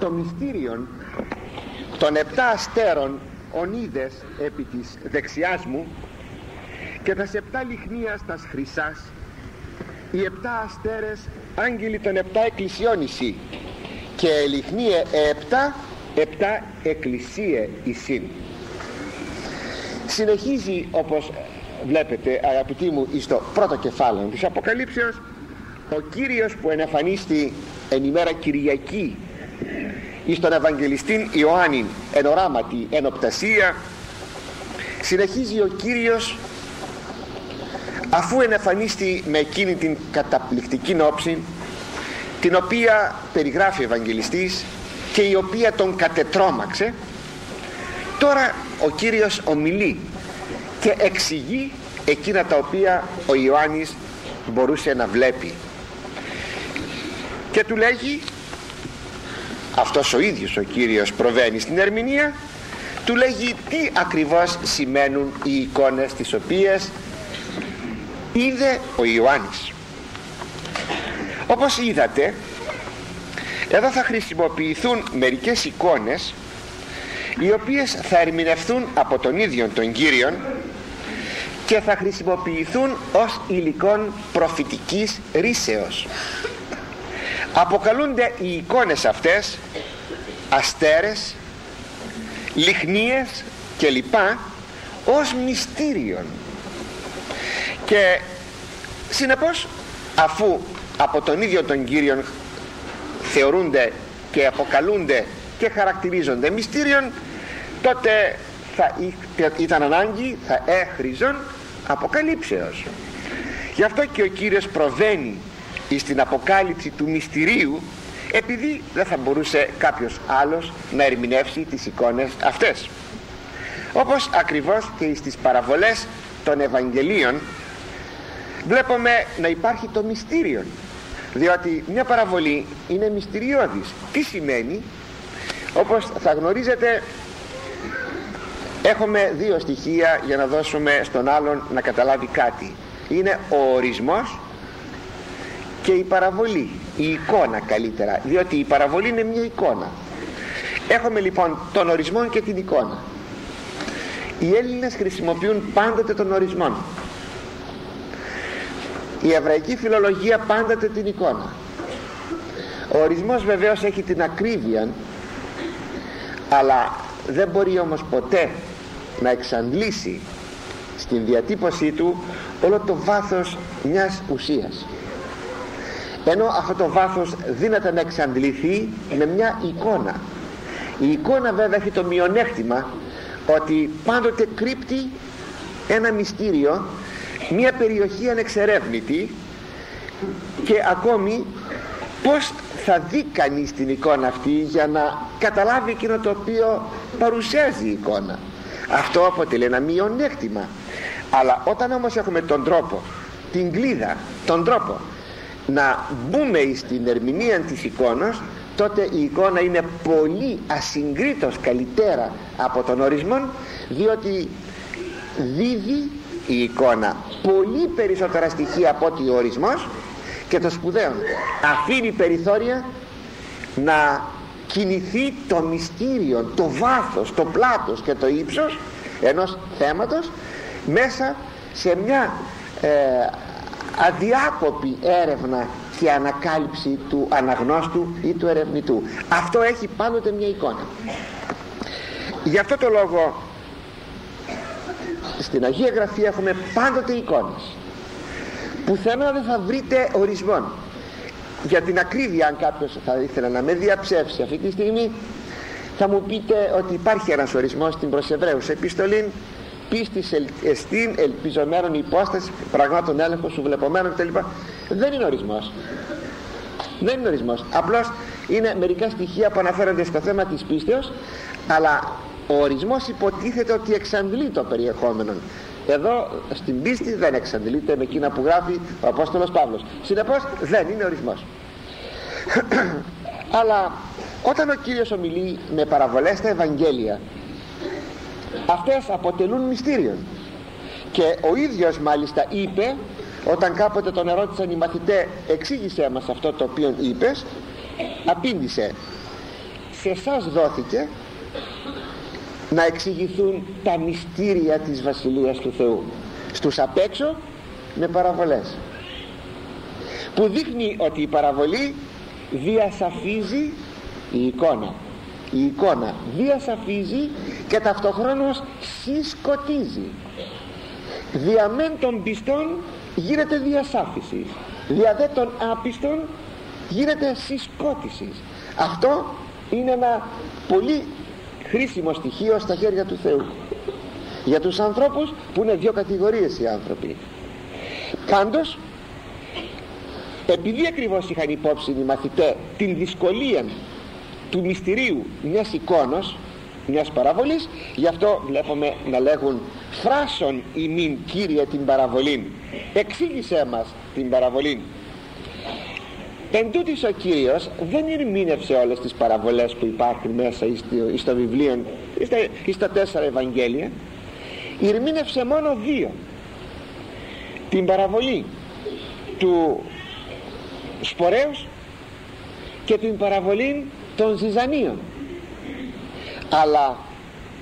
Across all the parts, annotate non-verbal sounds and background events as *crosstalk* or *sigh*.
το μυστήριο των επτά αστέρων ονίδες επί της δεξιάς μου και τας επτά λιχνίας στα χρυσάς οι επτά αστέρες άγγελοι των επτά εκκλησιών εσύ και λιχνίε επτά επτά εκκλησίε εισήν συνεχίζει όπως βλέπετε αγαπητοί μου στο πρώτο κεφάλαιο της Αποκαλύψεως ο Κύριος που ενεφανίστη εν ημέρα Κυριακή εις τον Ευαγγελιστήν Ιωάννη εν οράματι εν οπτασία συνεχίζει ο Κύριος αφού ενεφανίστη με εκείνη την καταπληκτική όψη την οποία περιγράφει ο Ευαγγελιστής και η οποία τον κατετρώμαξε τώρα ο Κύριος ομιλεί και εξηγεί εκείνα τα οποία ο Ιωάννης μπορούσε να βλέπει. Και του λέγει αυτός ο ίδιος ο Κύριος προβαίνει στην ερμηνεία του λέγει τι ακριβώς σημαίνουν οι εικόνες τις οποίες είδε ο Ιωάννης. Όπως είδατε εδώ θα χρησιμοποιηθούν μερικές εικόνες οι οποίες θα ερμηνευθούν από τον ίδιο τον Κύριον και θα χρησιμοποιηθούν ως υλικών προφητικής ρίσεως αποκαλούνται οι εικόνες αυτές αστέρες λιχνίες και λοιπά ως μυστήριον. Και συνεπώς αφού από τον ίδιο τον Κύριον θεωρούνται και αποκαλούνται και χαρακτηρίζονται μυστήριον τότε θα ήταν ανάγκη θα έχριζον αποκαλύψεως. Γι' αυτό και ο Κύριος προβαίνει στην αποκάλυψη του μυστηρίου επειδή δεν θα μπορούσε κάποιος άλλος να ερμηνεύσει τις εικόνες αυτές. Όπως ακριβώς και στις παραβολές των Ευαγγελίων βλέπουμε να υπάρχει το μυστήριο διότι μια παραβολή είναι μυστηριώδης. Τι σημαίνει; Όπως θα γνωρίζετε έχουμε δύο στοιχεία για να δώσουμε στον άλλον να καταλάβει κάτι. Είναι ο ορισμός και η παραβολή η εικόνα καλύτερα διότι η παραβολή είναι μια εικόνα. Έχουμε λοιπόν τον ορισμό και την εικόνα. Οι Έλληνες χρησιμοποιούν πάντοτε τον ορισμό. Η εβραϊκή φιλολογία πάντοτε την εικόνα. Ο ορισμός βεβαίως έχει την ακρίβεια αλλά δεν μπορεί όμως ποτέ να εξαντλήσει στην διατύπωσή του όλο το βάθος μιας ουσίας ενώ αυτό το βάθος δύναται να εξαντληθεί με μια εικόνα. Η εικόνα βέβαια έχει το μειονέκτημα ότι πάντοτε κρύπτει ένα μυστήριο μια περιοχή ανεξερεύνητη και ακόμη πως θα δει κανείς την εικόνα αυτή για να καταλάβει εκείνο το οποίο παρουσιάζει η εικόνα. Αυτό αποτελεί ένα μειονέκτημα. Αλλά όταν όμως έχουμε τον τρόπο την κλίδα, τον τρόπο να μπούμε στην ερμηνεία της εικόνας τότε η εικόνα είναι πολύ ασυγκρίτως καλύτερα από τον ορισμό διότι δίδει η εικόνα πολύ περισσότερα στοιχεία από ότι ο ορισμός και το σπουδαίο. Αφήνει περιθώρια να κινηθεί το μυστήριο, το βάθος, το πλάτος και το ύψος ενός θέματος μέσα σε μια ε, αδιάκοπη έρευνα και ανακάλυψη του αναγνώστου ή του ερευνητού. Αυτό έχει πάντοτε μια εικόνα. Γι' αυτό το λόγο στην Αγία Γραφή έχουμε πάντοτε εικόνες. Πουθενά δεν θα βρείτε ορισμόν για την ακρίβεια αν κάποιος θα ήθελε να με διαψεύσει αυτή τη στιγμή θα μου πείτε ότι υπάρχει ένας ορισμός στην προς Εβραίους επιστολή πίστης εστίν ελπιζομένων υπόσταση πραγμάτων έλεγχο σου βλεπομένων κτλ. Δεν είναι ορισμός. Δεν είναι ορισμός. Απλώς είναι μερικά στοιχεία που αναφέρονται στο θέμα της πίστεως αλλά ο ορισμός υποτίθεται ότι εξαντλεί το περιεχόμενο. Εδώ στην πίστη δεν εξαντλείται με εκείνα που γράφει ο Απόστολος Παύλος. Συνεπώς δεν είναι ορισμός. *clears throat* Αλλά όταν ο Κύριος ομιλεί με παραβολές στα Ευαγγέλια αυτές αποτελούν μυστήριο. Και ο ίδιος μάλιστα είπε όταν κάποτε τον ερώτησαν οι μαθητές εξήγησέ μας αυτό το οποίο είπες απήντησε. Σε εσάς δόθηκε να εξηγηθούν τα μυστήρια της Βασιλείας του Θεού. Στους απ' έξω με παραβολές. Που δείχνει ότι η παραβολή διασαφίζει η εικόνα. Η εικόνα διασαφίζει και ταυτοχρόνως συσκοτίζει. Διαμέν των πιστών γίνεται διασάφησης. Δια των άπιστων γίνεται συσκότησης. Αυτό είναι ένα πολύ χρήσιμο στοιχείο στα χέρια του Θεού. Για τους ανθρώπους που είναι δύο κατηγορίες οι άνθρωποι. Πάντως επειδή ακριβώς είχαν υπόψη οι μαθητές την δυσκολία του μυστηρίου μιας εικόνος μιας παραβολής γι' αυτό βλέπουμε να λέγουν φράσον ημίν Κύριε την παραβολήν εξήγησέ μας την παραβολήν. Εν τούτης ο Κύριος δεν ερμήνευσε όλες τις παραβολές που υπάρχουν μέσα στο βιβλίο ή στα τέσσερα Ευαγγέλια. Ερμήνευσε μόνο δύο. Την παραβολή του σπορέως και την παραβολή των ζυζανίων αλλά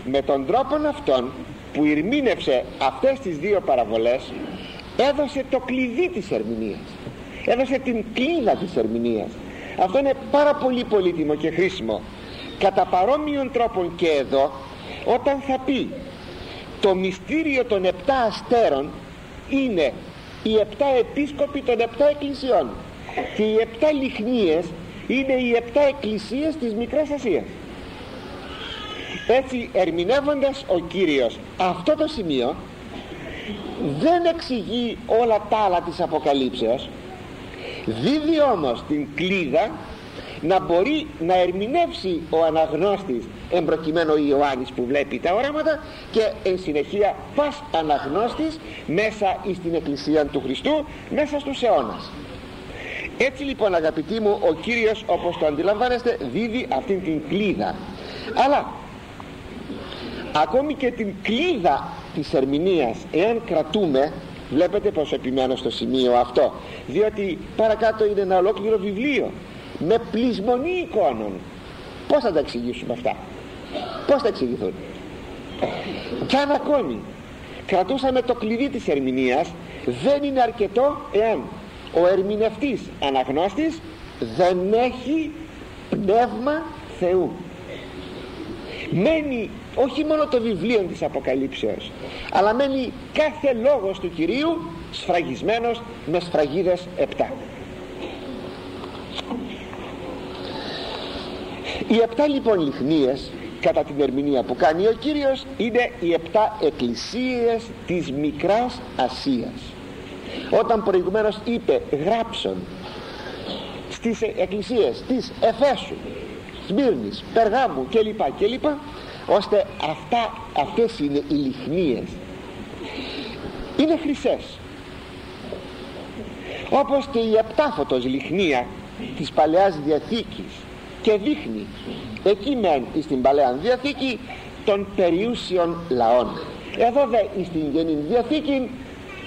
με τον τρόπο αυτόν που ερμήνευσε αυτές τις δύο παραβολές έδωσε το κλειδί της ερμηνείας. Έδωσε την κλίδα της ερμηνείας. Αυτό είναι πάρα πολύ πολύτιμο και χρήσιμο. Κατά παρόμοιον τρόπον και εδώ όταν θα πει το μυστήριο των επτά αστέρων είναι οι επτά επίσκοποι των επτά εκκλησιών και οι επτά λιχνίες είναι οι επτά εκκλησίες της Μικράς Ασίας έτσι ερμηνεύοντας ο Κύριος αυτό το σημείο δεν εξηγεί όλα τα άλλα της Αποκαλύψεως δίδει όμως την κλίδα να μπορεί να ερμηνεύσει ο αναγνώστης εμπροκειμένο ο Ιωάννης που βλέπει τα οράματα και εν συνεχεία πας αναγνώστης μέσα στην Εκκλησία του Χριστού μέσα στους αιώνας. Έτσι λοιπόν αγαπητοί μου ο Κύριος όπως το αντιλαμβάνεστε δίδει αυτήν την κλίδα. Αλλά ακόμη και την κλίδα της ερμηνείας εάν κρατούμε βλέπετε πως επιμένω στο σημείο αυτό. Διότι παρακάτω είναι ένα ολόκληρο βιβλίο με πλεισμονή εικόνων. Πως θα τα εξηγήσουμε αυτά; Πως θα εξηγηθούν; Κι αν ακόμη κρατούσαμε το κλειδί της ερμηνείας δεν είναι αρκετό εάν ο ερμηνευτής αναγνώστης δεν έχει πνεύμα Θεού. Μένει όχι μόνο το βιβλίο της Αποκαλύψεως αλλά μένει κάθε λόγος του Κυρίου σφραγισμένος με σφραγίδες επτά. Οι επτά λοιπόν λιχνίες κατά την ερμηνεία που κάνει ο Κύριος είναι οι επτά εκκλησίες της Μικράς Ασίας. Όταν προηγουμένως είπε γράψον στις εκκλησίες της Εφέσου Σμύρνης, Περγάμου κλπ κλπ ώστε αυτά, αυτές είναι οι λιχνίες. Είναι χρυσές. Όπως και η επτάφωτος λιχνία της Παλαιάς Διαθήκης και δείχνει εκεί μεν στην Παλαιά Διαθήκη των περιούσιων λαών. Εδώ δε στην Γενή Διαθήκη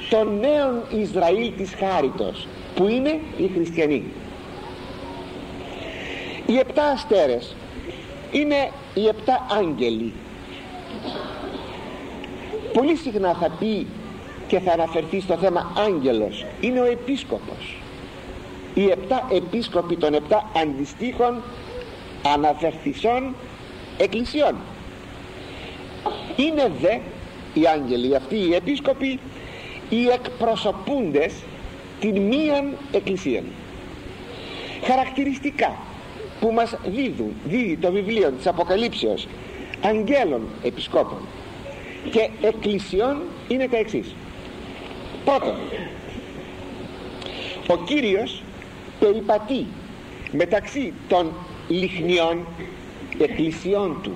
των νέων Ισραήλ της Χάριτος που είναι οι χριστιανοί. Οι επτά αστέρες είναι οι επτά άγγελοι. Πολύ συχνά θα πει και θα αναφερθεί στο θέμα άγγελος. Είναι ο επίσκοπος. Οι επτά επίσκοποι των επτά αντιστοίχων αναφερθησών εκκλησιών. Είναι δε οι άγγελοι αυτοί οι επίσκοποι οι εκπροσωπούντες την μίαν εκκλησία χαρακτηριστικά που μας δίδουν, δίδει το βιβλίο της Αποκαλύψεως αγγέλων επισκόπων. Και εκκλησιών είναι τα εξής. Πρώτον ο Κύριος περιπατεί μεταξύ των λιχνιών εκκλησιών του.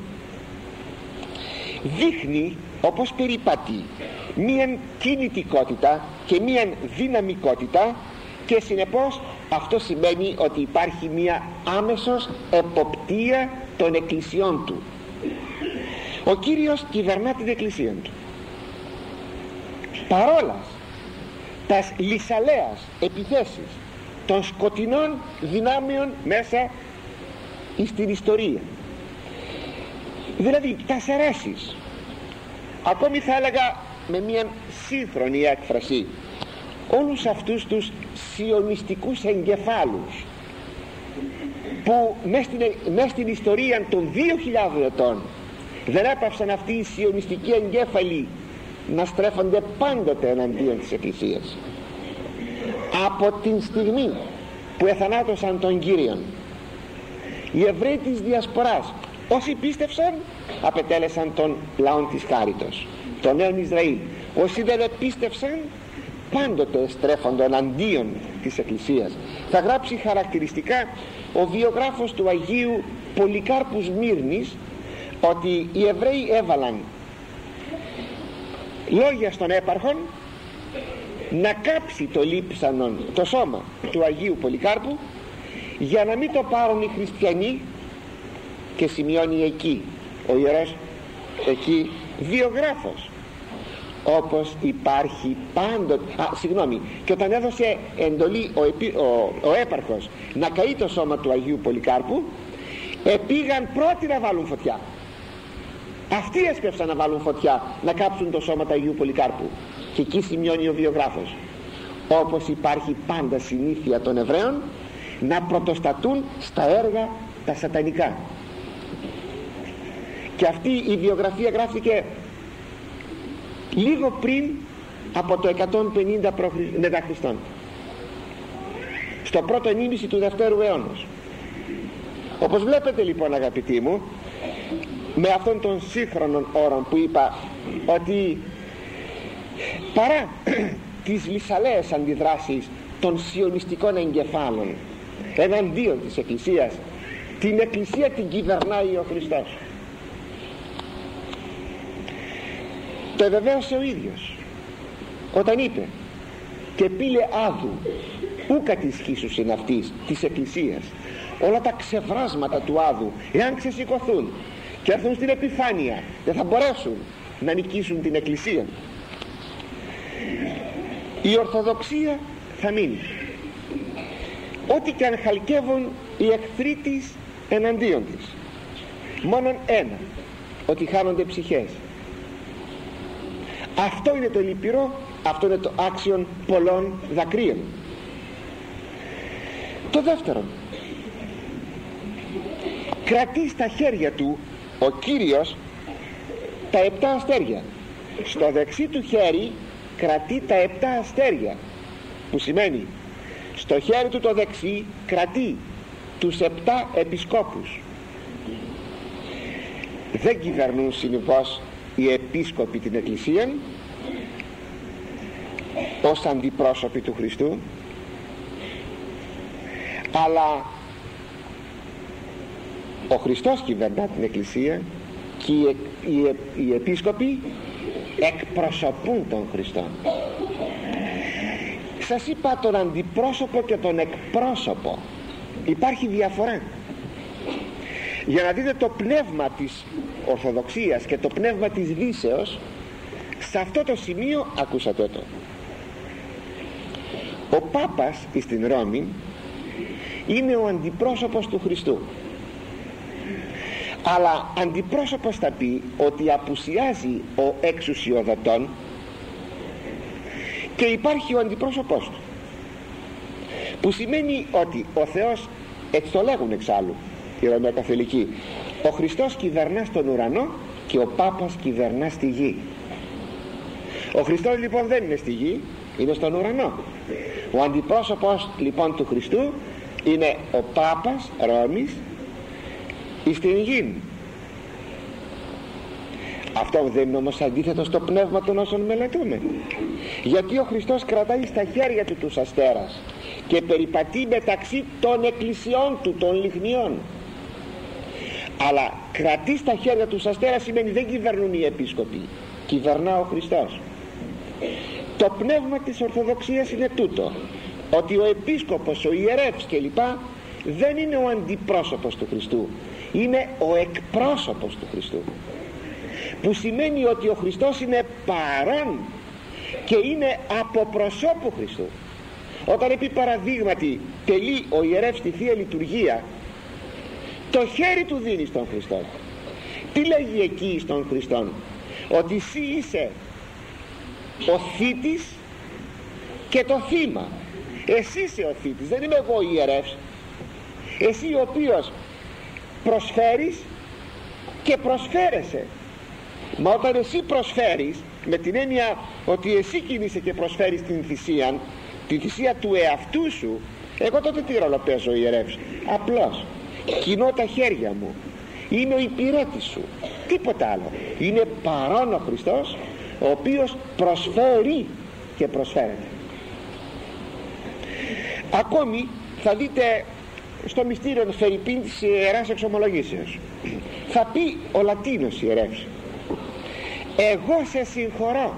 Δείχνει όπως περιπατεί μία κινητικότητα και μία δυναμικότητα και συνεπώς αυτό σημαίνει ότι υπάρχει μία άμεσος εποπτεία των εκκλησιών του. Ο Κύριος κυβερνά την εκκλησία του. Παρόλας τας λυσαλέας επιθέσεις των σκοτεινών δυνάμεων μέσα στην ιστορία. Δηλαδή τα αιρέσεις ακόμη θα έλεγα με μια σύγχρονη έκφραση όλους αυτούς τους σιωνιστικούς εγκεφάλους που μέσα στην, ιστορία των 2.000 ετών δεν έπαυσαν αυτοί οι σιωνιστικοί εγκέφαλοι να στρέφονται πάντοτε εναντίον της Εκκλησίας. Από την στιγμή που εθανάτωσαν τον Κύριον οι Εβραίοι της Διασποράς όσοι πίστευσαν απετέλεσαν τον λαό της Χάριτος τον νέο Ισραήλ. Όσοι δεν πίστευσαν πάντοτε στρέφονται αντίον της Εκκλησίας. Θα γράψει χαρακτηριστικά ο βιογράφος του Αγίου Πολυκάρπους Σμύρνης ότι οι Εβραίοι έβαλαν λόγια στον έπαρχον να κάψει το λείψανον το σώμα του Αγίου Πολυκάρπου για να μην το πάρουν οι χριστιανοί και σημειώνει εκεί ο ιερός εκεί βιογράφος όπως υπάρχει πάντοτε. Α, συγγνώμη. Και όταν έδωσε εντολή ο, ο, ο έπαρχος να καεί το σώμα του Αγίου Πολυκάρπου επήγαν πρώτοι να βάλουν φωτιά. Αυτοί έσπευσαν να βάλουν φωτιά να κάψουν το σώμα του Αγίου Πολυκάρπου. Και εκεί σημειώνει ο βιογράφος. Όπως υπάρχει πάντα συνήθεια των Εβραίων να πρωτοστατούν στα έργα τα σατανικά. Και αυτή η βιογραφία γράφτηκε λίγο πριν από το 150 μετά Χριστόν. Στο πρώτο ενήμιση του δευτέρου αιώνα όπως βλέπετε λοιπόν αγαπητοί μου με αυτόν τον σύγχρονο όρο που είπα ότι παρά *clears throat* τις λυσαλέες αντιδράσεις των σιωνιστικών εγκεφάλων εναντίον της Εκκλησίας την Εκκλησία την κυβερνάει ο Χριστός το ευεβαίωσε ο ίδιος. Όταν είπε και πήλε άδου ούκα της χίσους είναι αυτής της Εκκλησίας όλα τα ξεβράσματα του άδου εάν ξεσηκωθούν και έρθουν στην επιφάνεια δεν θα μπορέσουν να νικήσουν την Εκκλησία η Ορθοδοξία θα μείνει. Ό,τι και αν χαλκεύουν οι εχθροί της εναντίον της. Μόνον ένα ότι χάνονται ψυχές αυτό είναι το λυπηρό αυτό είναι το άξιον πολλών δακρύων. Το δεύτερο. Κρατεί στα χέρια του ο Κύριος τα επτά αστέρια. Στο δεξί του χέρι κρατεί τα επτά αστέρια που σημαίνει στο χέρι του το δεξί κρατεί τους επτά επισκόπους. Δεν κυβερνούν συνεπώς οι επίσκοποι την Εκκλησία ως αντιπρόσωποι του Χριστού αλλά ο Χριστός κυβερνά την Εκκλησία και οι, οι, οι επίσκοποι εκπροσωπούν τον Χριστό. Σας είπα τον αντιπρόσωπο και τον εκπρόσωπο. Υπάρχει διαφορά για να δείτε το πνεύμα της Ορθοδοξίας και το πνεύμα της Δύσεως σε αυτό το σημείο ακούσατε το. Ο Πάπας στην Ρώμη είναι ο αντιπρόσωπος του Χριστού. Αλλά αντιπρόσωπος θα πει ότι απουσιάζει ο εξουσιοδοτών και υπάρχει ο αντιπρόσωπός του που σημαίνει ότι ο Θεός έτσι το λέγουν εξάλλου οι Ρωμαιοκαθολικοί ο Χριστός κυβερνά στον ουρανό και ο Πάπας κυβερνά στη γη. Ο Χριστός λοιπόν δεν είναι στη γη είναι στον ουρανό. Ο αντιπρόσωπος λοιπόν του Χριστού είναι ο Πάπας Ρώμης στην γη αυτό δεν είναι όμως αντίθετο στο πνεύμα των όσων μελετούμε. Γιατί ο Χριστός κρατάει στα χέρια του τους αστέρας και περιπατεί μεταξύ των εκκλησιών του των λιχνιών αλλά κρατεί στα χέρια του αστέρας σημαίνει δεν κυβερνούν οι επίσκοποι. Κυβερνά ο Χριστός. Το πνεύμα της Ορθοδοξίας είναι τούτο. Ότι ο επίσκοπος, ο ιερεύς κλπ δεν είναι ο αντιπρόσωπος του Χριστού. Είναι ο εκπρόσωπος του Χριστού. Που σημαίνει ότι ο Χριστός είναι παρόν και είναι από προσώπου Χριστού. Όταν επί παραδείγματι τελεί ο ιερεύς στη Θεία Λειτουργία το χέρι του δίνεις στον Χριστό τι λέγει εκεί στον Χριστόν; Ότι εσύ είσαι ο θήτης και το θύμα. Εσύ είσαι ο θήτης δεν είμαι εγώ ο ιερεύς. Εσύ ο οποίος προσφέρεις και προσφέρεσαι. Μα όταν εσύ προσφέρεις με την έννοια ότι εσύ κινείσαι και προσφέρεις την θυσία την θυσία του εαυτού σου εγώ τότε τι ρόλο παίζω ιερεύς; Απλώς κοινώ τα χέρια μου. Είναι ο υπηρέτης σου. Τίποτα άλλο. Είναι παρόν ο Χριστός ο οποίος προσφέρει και προσφέρεται. Ακόμη θα δείτε στο μυστήριο του Φερρυπίν της Ιεράς Εξομολογήσεως. Θα πει ο Λατίνος ιερεύς εγώ σε συγχωρώ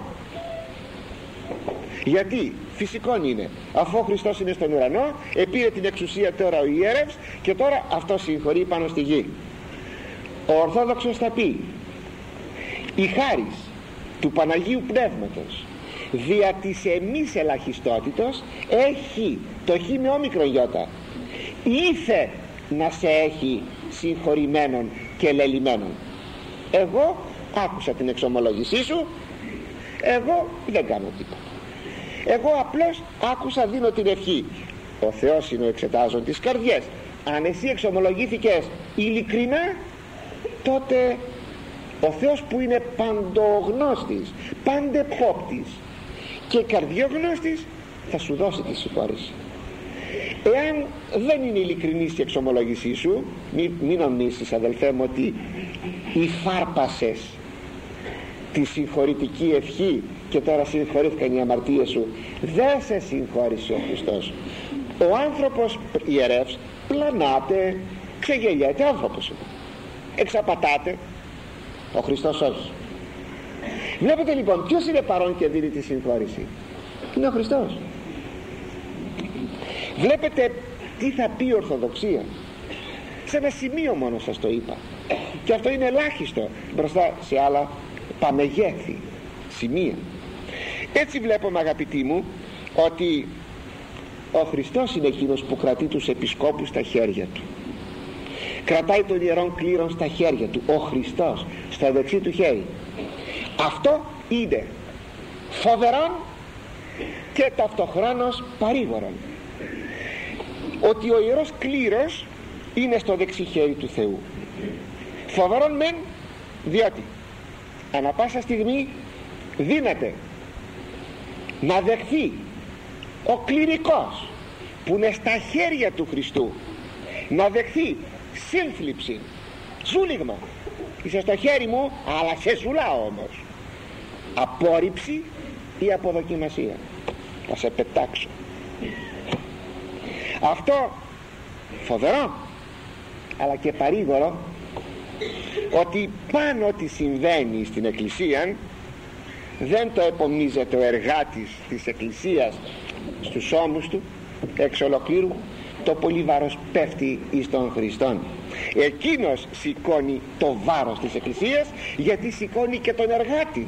γιατί φυσικό είναι. Αφού ο Χριστός είναι στον ουρανό επήρε την εξουσία τώρα ο ιέρευς και τώρα αυτό συγχωρεί πάνω στη γη. Ο Ορθόδοξος θα πει η χάρις του Παναγίου Πνεύματος δια της εμείς ελαχιστότητος έχει το χ με όμικρον γιώτα. Ήθε να σε έχει συγχωρημένον και λελιμένον εγώ άκουσα την εξομολόγησή σου εγώ δεν κάνω τίποτα εγώ απλώς άκουσα δίνω την ευχή. Ο Θεός είναι ο εξετάζων της καρδιές. Αν εσύ εξομολογήθηκες ειλικρινά τότε ο Θεός που είναι παντογνώστης παντεπόπτης και καρδιογνώστης θα σου δώσει τη συγχώρηση εάν δεν είναι ειλικρινής η εξομολόγησή σου μην, μην νομίσεις αδελφέ μου ότι υφάρπασες τη συγχωρητική ευχή και τώρα συγχωρήθηκαν οι αμαρτίες σου. Δεν σε συγχώρησε ο Χριστός. Ο άνθρωπος ιερεύς πλανάται ξεγελιέται άνθρωπος είναι. Εξαπατάται. Ο Χριστός όχι. Βλέπετε λοιπόν ποιος είναι παρόν και δίνει τη συγχώρηση; Είναι ο Χριστός. Βλέπετε τι θα πει η Ορθοδοξία. Σε ένα σημείο μόνο σας το είπα. Και αυτό είναι ελάχιστο μπροστά σε άλλα παμεγέθη σημεία έτσι βλέπουμε αγαπητοί μου ότι ο Χριστός είναι εκείνος που κρατεί τους επισκόπους στα χέρια του. Κρατάει τον ιερόν κλήρον στα χέρια του ο Χριστός στα δεξί του χέρι αυτό είναι φοβερόν και ταυτοχρόνως παρήγορον. Ότι ο ιερός κλήρος είναι στο δεξί χέρι του Θεού. Φοβερόν μεν διότι ανα πάσα στιγμή δύναται να δεχθεί ο κληρικός που είναι στα χέρια του Χριστού. Να δεχθεί σύνθλιψη ζούλιγμα. Είσαι στο χέρι μου αλλά σε ζουλάω όμως. Απόρριψη ή αποδοκιμασία. Θα σε πετάξω. Αυτό φοβερό αλλά και παρήγορο ότι πάνω ό,τι συμβαίνει στην Εκκλησία δεν το επομίζεται ο εργάτης της Εκκλησίας στους ώμους του εξ ολοκλήρου το πολύ βάρος πέφτει εις τον Χριστόν. Εκείνος σηκώνει το βάρος της Εκκλησίας γιατί σηκώνει και τον εργάτη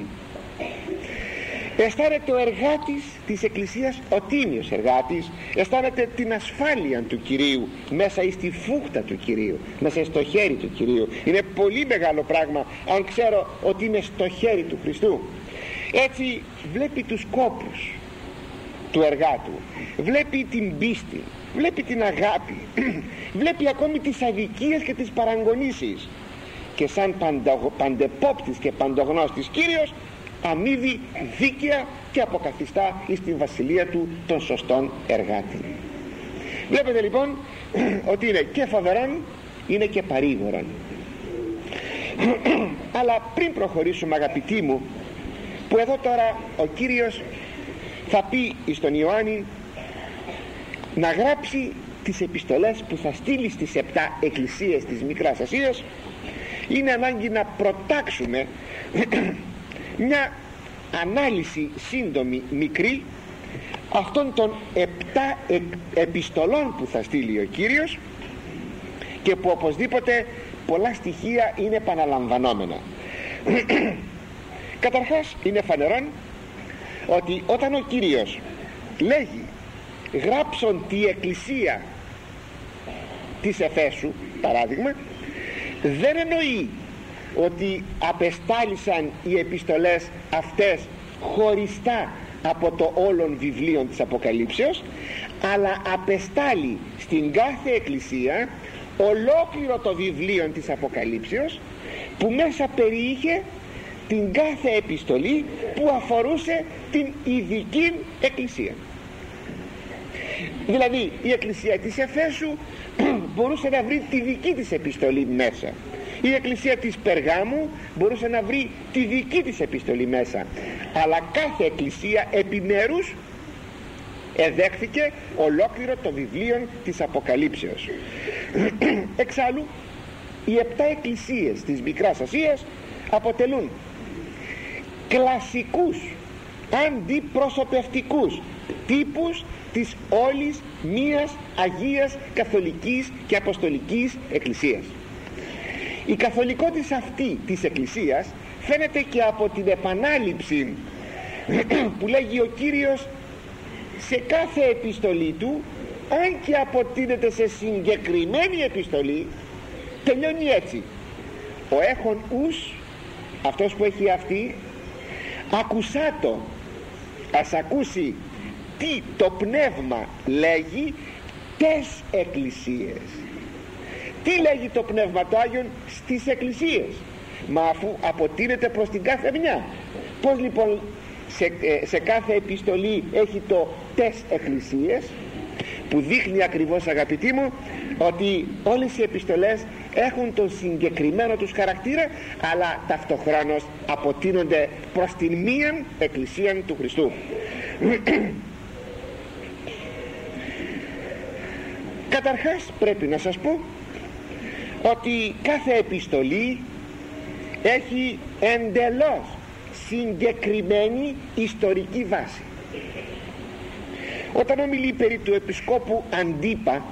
αισθάνεται ο εργάτης της Εκκλησίας ο τίμιος εργάτης. Αισθάνεται την ασφάλεια του Κυρίου μέσα στη φούχτα του Κυρίου μέσα στο χέρι του Κυρίου. Είναι πολύ μεγάλο πράγμα αν ξέρω ότι είμαι στο χέρι του Χριστού. Έτσι βλέπει τους κόπους του εργάτου. Βλέπει την πίστη. Βλέπει την αγάπη. *clears throat* Βλέπει ακόμη τις αδικίες και τις παραγωνίσεις. Και σαν παντεπόπτης και παντογνώστης Κύριος αμείβει δίκαια και αποκαθιστά εις την βασιλεία του των σωστών εργάτη βλέπετε λοιπόν *clears throat* ότι είναι και φοβερόν είναι και παρήγορον *clears throat* αλλά πριν προχωρήσουμε αγαπητοί μου που εδώ τώρα ο Κύριος θα πει στον Ιωάννη να γράψει τις επιστολές που θα στείλει στις επτά εκκλησίες της Μικράς Ασίας είναι ανάγκη να προτάξουμε μια ανάλυση σύντομη μικρή αυτών των επτά επιστολών που θα στείλει ο Κύριος και που οπωσδήποτε πολλά στοιχεία είναι επαναλαμβανόμενα. *clears throat* Καταρχάς είναι φανερόν ότι όταν ο Κύριος λέγει γράψον τη εκκλησία της Εφέσου παράδειγμα δεν εννοεί ότι απεστάλησαν οι επιστολές αυτές χωριστά από το όλον βιβλίο της Αποκαλύψεως αλλά απεστάλει στην κάθε εκκλησία ολόκληρο το βιβλίο της Αποκαλύψεως που μέσα περιείχε την κάθε επιστολή που αφορούσε την ειδική εκκλησία. Δηλαδή η εκκλησία της Εφέσου *clears throat* μπορούσε να βρει τη δική της επιστολή μέσα η εκκλησία της Περγάμου μπορούσε να βρει τη δική της επιστολή μέσα. Αλλά κάθε εκκλησία επιμέρους εδέχθηκε ολόκληρο το βιβλίο της Αποκαλύψεως. *clears throat* Εξάλλου οι επτά εκκλησίες της Μικράς Ασίας αποτελούν κλασικούς αντιπροσωπευτικούς τύπους της όλης μίας Αγίας Καθολικής και Αποστολικής Εκκλησίας η καθολικότητα αυτή της Εκκλησίας φαίνεται και από την επανάληψη *clears throat* που λέγει ο Κύριος σε κάθε επιστολή του αν και αποτείνεται σε συγκεκριμένη επιστολή τελειώνει έτσι. Ο έχων ους αυτός που έχει αυτή ακουσάτο ας ακούσει τι το πνεύμα λέγει τες εκκλησίες τι λέγει το πνεύμα του Άγιον στις εκκλησίες; Μα αφού αποτείνεται προς την κάθε μια. Πως λοιπόν σε, ε, σε κάθε επιστολή έχει το τες εκκλησίες που δείχνει ακριβώς αγαπητοί μου ότι όλες οι επιστολές έχουν τον συγκεκριμένο τους χαρακτήρα αλλά ταυτοχρόνως αποτείνονται προς την μία εκκλησία του Χριστού. Καταρχάς πρέπει να σας πω ότι κάθε επιστολή έχει εντελώς συγκεκριμένη ιστορική βάση. Όταν ομιλεί περί του επισκόπου Αντίπα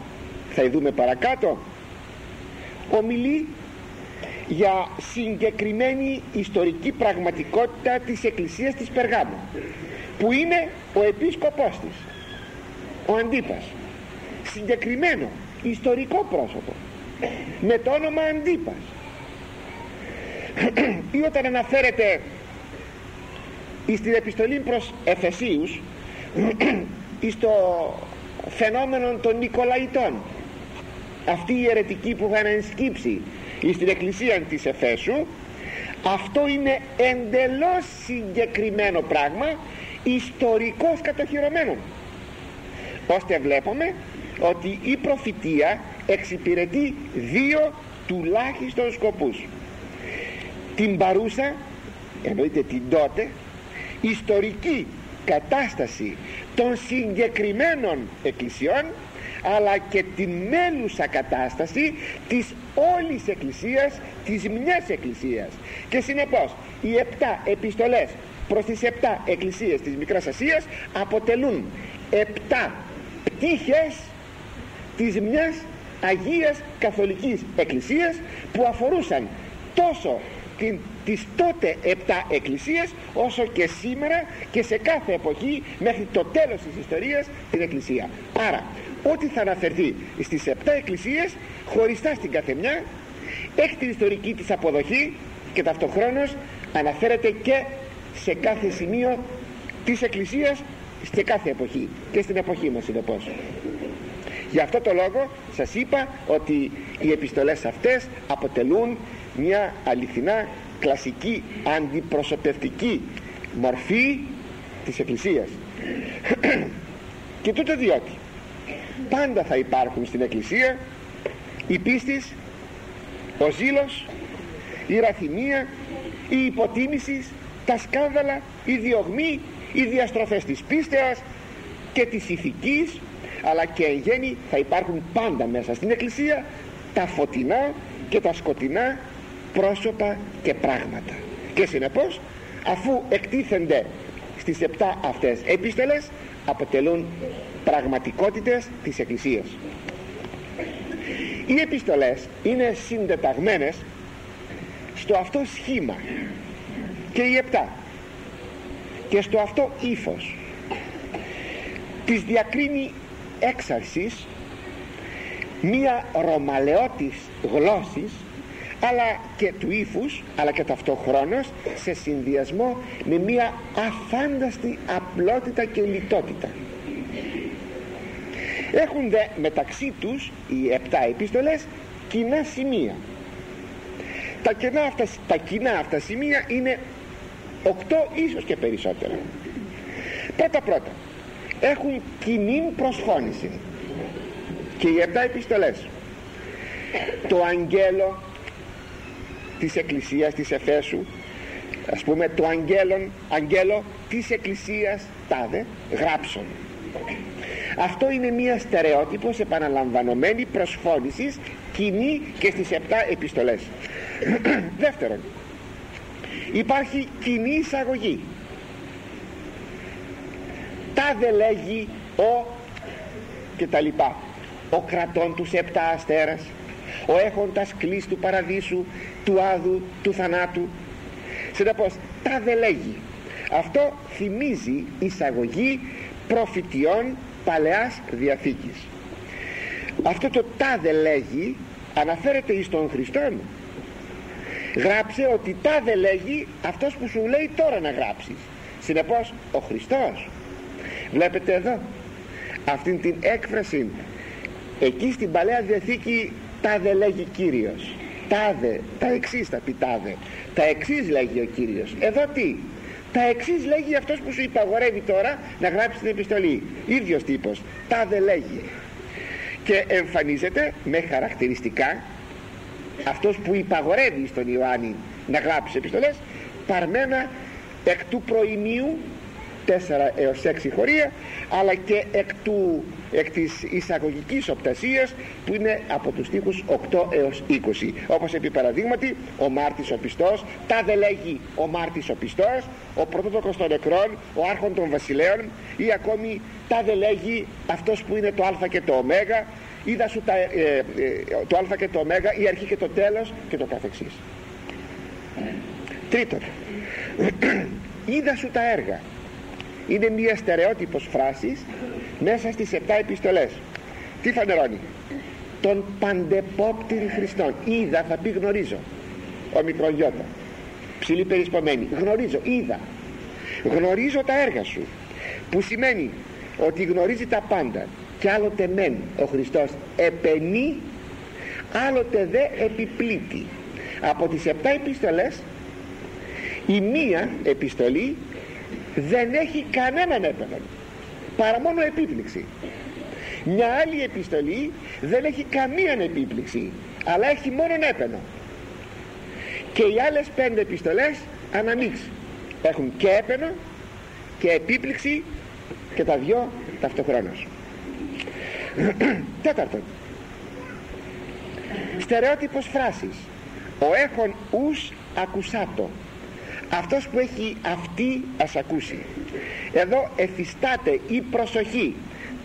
θα δούμε παρακάτω ομιλεί για συγκεκριμένη ιστορική πραγματικότητα της Εκκλησίας της Περγάμου που είναι ο επίσκοπός της ο Αντίπας. Συγκεκριμένο ιστορικό πρόσωπο με το όνομα Αντίπας. Ή όταν αναφέρεται στην επιστολή προς Εφεσίους στο φαινόμενο των Νικολαϊτών. Αυτοί οι αιρετικοί που είχαν ενσκύψει στην εκκλησία της Εφέσου αυτό είναι εντελώς συγκεκριμένο πράγμα ιστορικός κατοχυρωμένο. Ώστε βλέπουμε ότι η προφητεία εξυπηρετεί δύο τουλάχιστον σκοπούς. Την παρούσα εννοείται την τότε ιστορική κατάσταση των συγκεκριμένων εκκλησιών αλλά και την μέλουσα κατάσταση της όλης εκκλησίας της μιας εκκλησίας. Και συνεπώς οι επτά επιστολές προς τις επτά εκκλησίες της Μικράς Ασίας αποτελούν επτά πτύχες της μιας Αγίας Καθολικής Εκκλησίας που αφορούσαν τόσο την, τις τότε επτά εκκλησίες όσο και σήμερα και σε κάθε εποχή μέχρι το τέλος της ιστορίας την εκκλησία. Άρα ό,τι θα αναφερθεί στις επτά εκκλησίες χωριστά στην καθεμιά έχει την ιστορική της αποδοχή και ταυτοχρόνως αναφέρεται και σε κάθε σημείο της εκκλησίας σε κάθε εποχή. Και στην εποχή μας συνεπώς γι' αυτό το λόγο σας είπα ότι οι επιστολές αυτές αποτελούν μια αληθινά κλασική αντιπροσωπευτική μορφή της Εκκλησίας. *clears throat* Και τούτο διότι πάντα θα υπάρχουν στην Εκκλησία η πίστης, ο ζήλος, η ραθυμία, η υποτίμηση, τα σκάνδαλα, η διωγμή, οι διαστροφές της πίστεας και της ηθικής αλλά και εν γέννη θα υπάρχουν πάντα μέσα στην Εκκλησία τα φωτεινά και τα σκοτεινά πρόσωπα και πράγματα. Και συνεπώς αφού εκτίθενται στις επτά αυτές επίστολες αποτελούν πραγματικότητες της Εκκλησίας. Οι επιστολές είναι συντεταγμένες στο αυτό σχήμα και οι επτά και στο αυτό ύφος. Τις διακρίνει έξαρσης μία ρωμαλαιότης γλώσσης αλλά και του ύφους αλλά και ταυτόχρονος σε συνδυασμό με μια αφάνταστη απλότητα και λιτότητα. Έχουν δε μεταξύ τους οι επτά επίστολες κοινά σημεία. Τα κοινά αυτά, τα κοινά αυτά σημεία είναι οκτώ ίσως και περισσότερα. Πρώτα πρώτα έχουν κοινή προσφώνηση. Και οι επτά επιστολές. Το αγγέλο της Εκκλησίας της Εφέσου ας πούμε το αγγέλον, αγγέλο της Εκκλησίας τάδε γράψον. Αυτό είναι μια στερεότυπος επαναλαμβανομένη προσφώνησης κοινή και στις επτά επιστολές. *clears throat* Δεύτερον υπάρχει κοινή εισαγωγή τάδε λέγει ο και τα λοιπά. Ο κρατών τους επτά αστέρας ο έχοντας κλείς του παραδείσου του άδου, του θανάτου. Συνεπώς τάδε λέγει. Αυτό θυμίζει εισαγωγή προφητιών Παλαιάς Διαθήκης. Αυτό το τάδε λέγει αναφέρεται εις τον Χριστόν. Γράψε ότι τάδε λέγει αυτός που σου λέει τώρα να γράψεις. Συνεπώς ο Χριστός βλέπετε εδώ αυτήν την έκφραση. Εκεί στην Παλαιά Διαθήκη τάδε λέγει Κύριος. Τάδε, τα εξής θα πει τάδε τα εξής λέγει ο Κύριος. Εδώ τι; Τα εξής λέγει αυτός που σου υπαγορεύει τώρα να γράψεις την επιστολή. Ίδιος τύπος. Τάδε λέγει. Και εμφανίζεται με χαρακτηριστικά αυτός που υπαγορεύει στον Ιωάννη να γράψει επιστολές παρμένα εκ του προημίου 4 έως 6 χωρία αλλά και εκ, του, εκ της εισαγωγικής οπτασίας που είναι από τους στίχους 8 έως 20 όπως επί παραδείγματι ο Μάρτης ο πιστός τα δε λέγει ο Μάρτης ο πιστός ο πρωτότοκος των νεκρών ο άρχον των βασιλέων ή ακόμη τα δε λέγει αυτός που είναι το α και το ω είδα σου τα, ε, ε, το α και το ω η αρχή και το τέλος και το καθεξής. Τρίτον *clears throat* είδα σου τα έργα είναι μια στερεότυπος φράσης μέσα στις 7 επιστολές. Τι φανερώνει τον παντεπόπτηρη Χριστόν. Είδα θα πει γνωρίζω. Ο μικρογιώτα ψηλή περισπομένη. Γνωρίζω είδα. Γνωρίζω τα έργα σου που σημαίνει ότι γνωρίζει τα πάντα. Και άλλοτε μεν ο Χριστός επενεί άλλοτε δε επιπλήττει. Από τις 7 επιστολές η μία επιστολή δεν έχει κανέναν έπαινον παρά μόνο επίπληξη. Μια άλλη επιστολή δεν έχει καμία επίπληξη αλλά έχει μόνο έπαινο. Και οι άλλες πέντε επιστολές αναμίξ. Έχουν και έπαινο και επίπληξη και τα δυο ταυτοχρόνως. Τέταρτον. Στερεότυπος φράσης. Ο έχων ους ακουσάτο αυτός που έχει αυτή ας ακούσει. Εδώ εφιστάται η προσοχή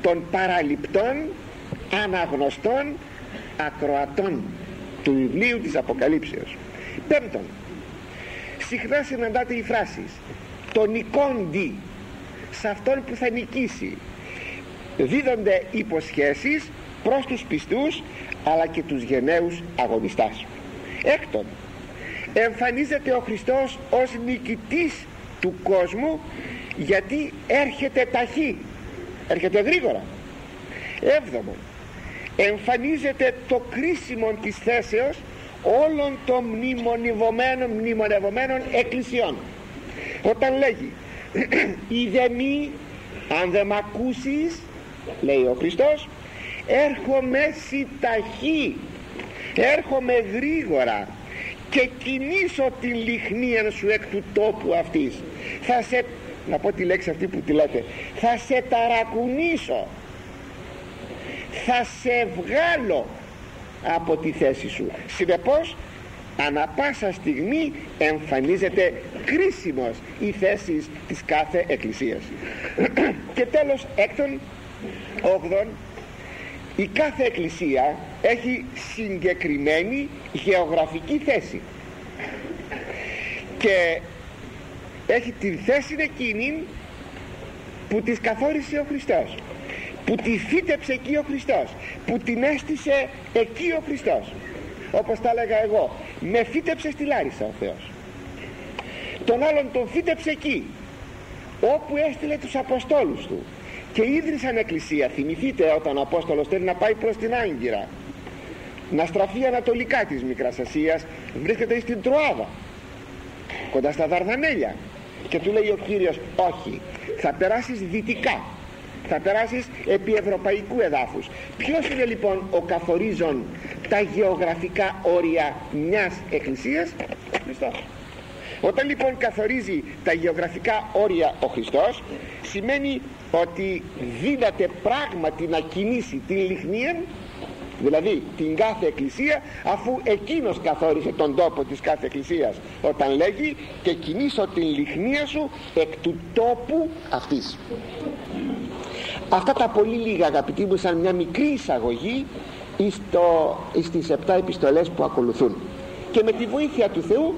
των παραληπτών αναγνωστών ακροατών του βιβλίου της Αποκαλύψεως. Πέμπτον συχνά συναντάται η φράση το νικόντι σε αυτόν που θα νικήσει δίδονται υποσχέσεις προς τους πιστούς αλλά και τους γενναίους αγωνιστάς. Έκτον εμφανίζεται ο Χριστός ως νικητής του κόσμου γιατί έρχεται ταχύ έρχεται γρήγορα. Έβδομον εμφανίζεται το κρίσιμο της θέσεως όλων των μνημονευομένων, μνημονευομένων εκκλησιών. Όταν λέγει είδε μη αν δεν μ' ακούσεις λέει ο Χριστός έρχομαι σιταχή έρχομαι γρήγορα και κινήσω την λιχνία σου εκ του τόπου αυτής. Θα σε να πω τη λέξη αυτή που τη λέτε θα σε ταρακουνήσω. Θα σε βγάλω από τη θέση σου. Συνεπώς ανα πάσα στιγμή εμφανίζεται κρίσιμος η θέση της κάθε εκκλησίας. *clears throat* Και τέλος έκτον όγδον η κάθε εκκλησία έχει συγκεκριμένη γεωγραφική θέση. Και έχει τη θέση εκείνη που της καθόρισε ο Χριστός που τη φύτεψε εκεί ο Χριστός που την έστησε εκεί ο Χριστός. Όπως τα έλεγα εγώ με φύτεψε στη Λάρισα ο Θεός τον άλλον τον φύτεψε εκεί όπου έστειλε τους Αποστόλους του. Και ίδρυσαν εκκλησία θυμηθείτε όταν ο Απόστολος θέλει να πάει προς την Άγκυρα να στραφεί ανατολικά της Μικράς Ασίας βρίσκεται στην Τροάδα κοντά στα Δαρδανέλια και του λέει ο Κύριος όχι θα περάσεις δυτικά θα περάσεις επί ευρωπαϊκού εδάφους ποιος είναι λοιπόν ο καθορίζον τα γεωγραφικά όρια μιας εκκλησίας; Χριστός. Όταν λοιπόν καθορίζει τα γεωγραφικά όρια ο Χριστός σημαίνει ότι δύναται πράγματι να κινήσει την λιχνία δηλαδή την κάθε εκκλησία αφού εκείνος καθόρισε τον τόπο της κάθε εκκλησίας. Όταν λέγει και κινήσω την λιχνία σου εκ του τόπου αυτής αυτά τα πολύ λίγα αγαπητοί μου σαν μια μικρή εισαγωγή στο, στις επτά επιστολές που ακολουθούν. Και με τη βοήθεια του Θεού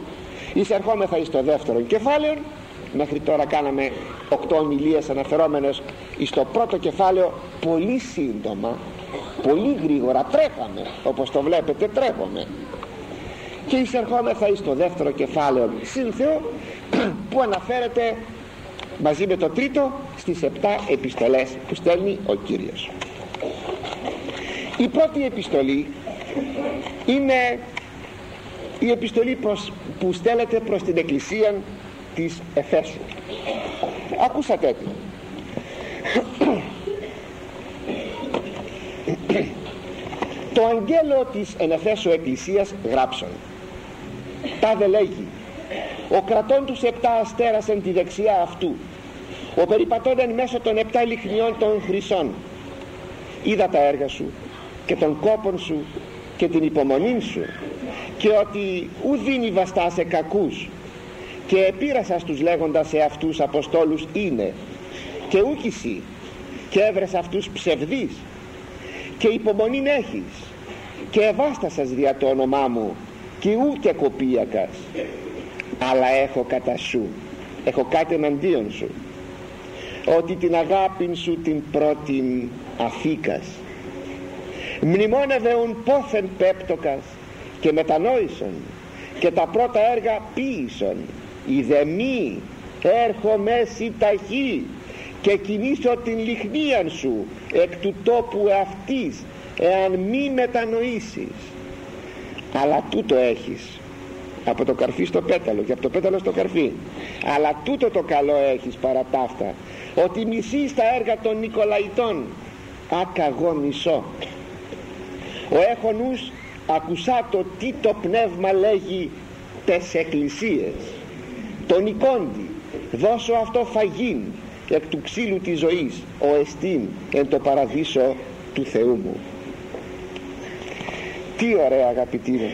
εισερχόμεθα εις το δεύτερο κεφάλαιο. Μέχρι τώρα κάναμε οκτώ ομιλίες αναφερόμενες στο πρώτο κεφάλαιο πολύ σύντομα πολύ γρήγορα τρέχαμε όπως το βλέπετε τρέχουμε και εισερχόμεθα εις το δεύτερο κεφάλαιο σύνθεο *clears throat* που αναφέρεται μαζί με το τρίτο στις επτά επιστολές που στέλνει ο Κύριος. Η πρώτη επιστολή είναι η επιστολή προς, που στέλνεται προς την εκκλησία της Εφέσου. Ακούσατε τι *clears throat* το αγγέλο της Εφέσου εκκλησίας γράψον. Τα δε λέγει ο κρατών τους επτά αστέρας εν τη δεξιά αυτού. Ο περιπατών εν μέσω των επτά λιχνιών των χρυσών. Είδα τα έργα σου και των κόπων σου και την υπομονή σου και ότι ου δίνει βαστά σε κακούς και επίρασας στους λέγοντας σε αυτούς αποστόλους είναι και ούκηση και έβρες αυτούς ψευδείς και υπομονή έχεις. Και ευάστασας δια το όνομά μου και ούτε κοπίακας. Αλλά έχω κατά σου έχω κάτι εναντίον σου. Ότι την αγάπη σου την πρώτη αφήκας. Μνημόνευεουν πόθεν πέπτοκας και μετανόησον και τα πρώτα έργα ποίησον ιδεμή έρχομαι σι ταχύς και κινήσω την λιχνία σου εκ του τόπου αυτής εάν μη μετανοήσεις. Αλλά τούτο έχεις. Από το καρφί στο πέταλο και από το πέταλο στο καρφί. Αλλά τούτο το καλό έχεις παρά ταύτα ότι μισείς τα έργα των Νικολαϊτών. Άκαγό μισό ο έχονους ακουσά το τι το πνεύμα λέγει τες εκκλησίες. Τον Νικόντι δώσω αυτό φαγήν εκ του ξύλου της ζωής ο εστίν εν το παραδείσο του Θεού μου. Τι ωραία αγαπητοί μου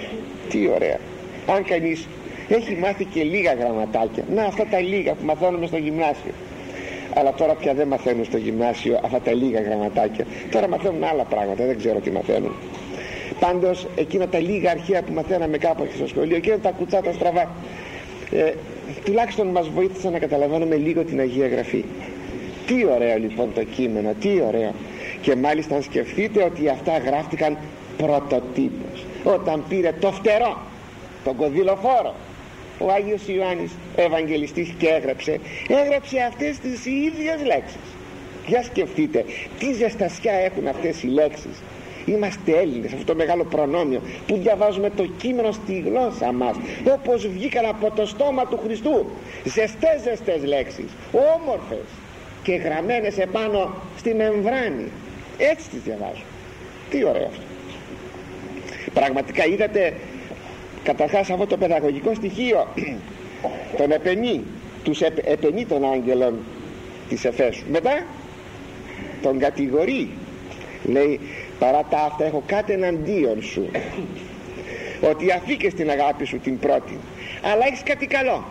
τι ωραία. Αν κανείς έχει μάθει και λίγα γραμματάκια να αυτά τα λίγα που μαθαίνουμε στο γυμνάσιο. Αλλά τώρα πια δεν μαθαίνουν στο γυμνάσιο αυτά τα λίγα γραμματάκια. Τώρα μαθαίνουν άλλα πράγματα δεν ξέρω τι μαθαίνουν. Πάντως εκείνα τα λίγα αρχαία που μαθαίναμε κάπου στο σχολείο εκείνα τα κουτσά τα στραβά. Ε, τουλάχιστον μας βοήθησαν να καταλαβαίνουμε λίγο την Αγία Γραφή. Τι ωραίο λοιπόν το κείμενο τι ωραίο και μάλιστα αν σκεφτείτε ότι αυτά γράφτηκαν πρωτοτύπος όταν πήρε το φτερό τον κοδυλοφόρο ο Άγιος Ιωάννης Ευαγγελιστής και έγραψε έγραψε αυτές τις ίδιες λέξεις. Για σκεφτείτε τι ζεστασιά έχουν αυτές οι λέξεις είμαστε Έλληνες αυτό το μεγάλο προνόμιο που διαβάζουμε το κείμενο στη γλώσσα μας όπως βγήκαν από το στόμα του Χριστού. Ζεστές ζεστές λέξεις όμορφες και γραμμένες επάνω στη μεμβράνη έτσι τις διαβάζω. Τι ωραίο αυτό. Πραγματικά είδατε καταρχάς αυτό το παιδαγωγικό στοιχείο *clears throat* τον επενεί τους επενεί των άγγελων της Εφέσου. Μετά τον κατηγορεί λέει παρά τα αυτά έχω κάτι εναντίον σου. Ότι αφήκες την αγάπη σου την πρώτη. Αλλά έχεις κάτι καλό.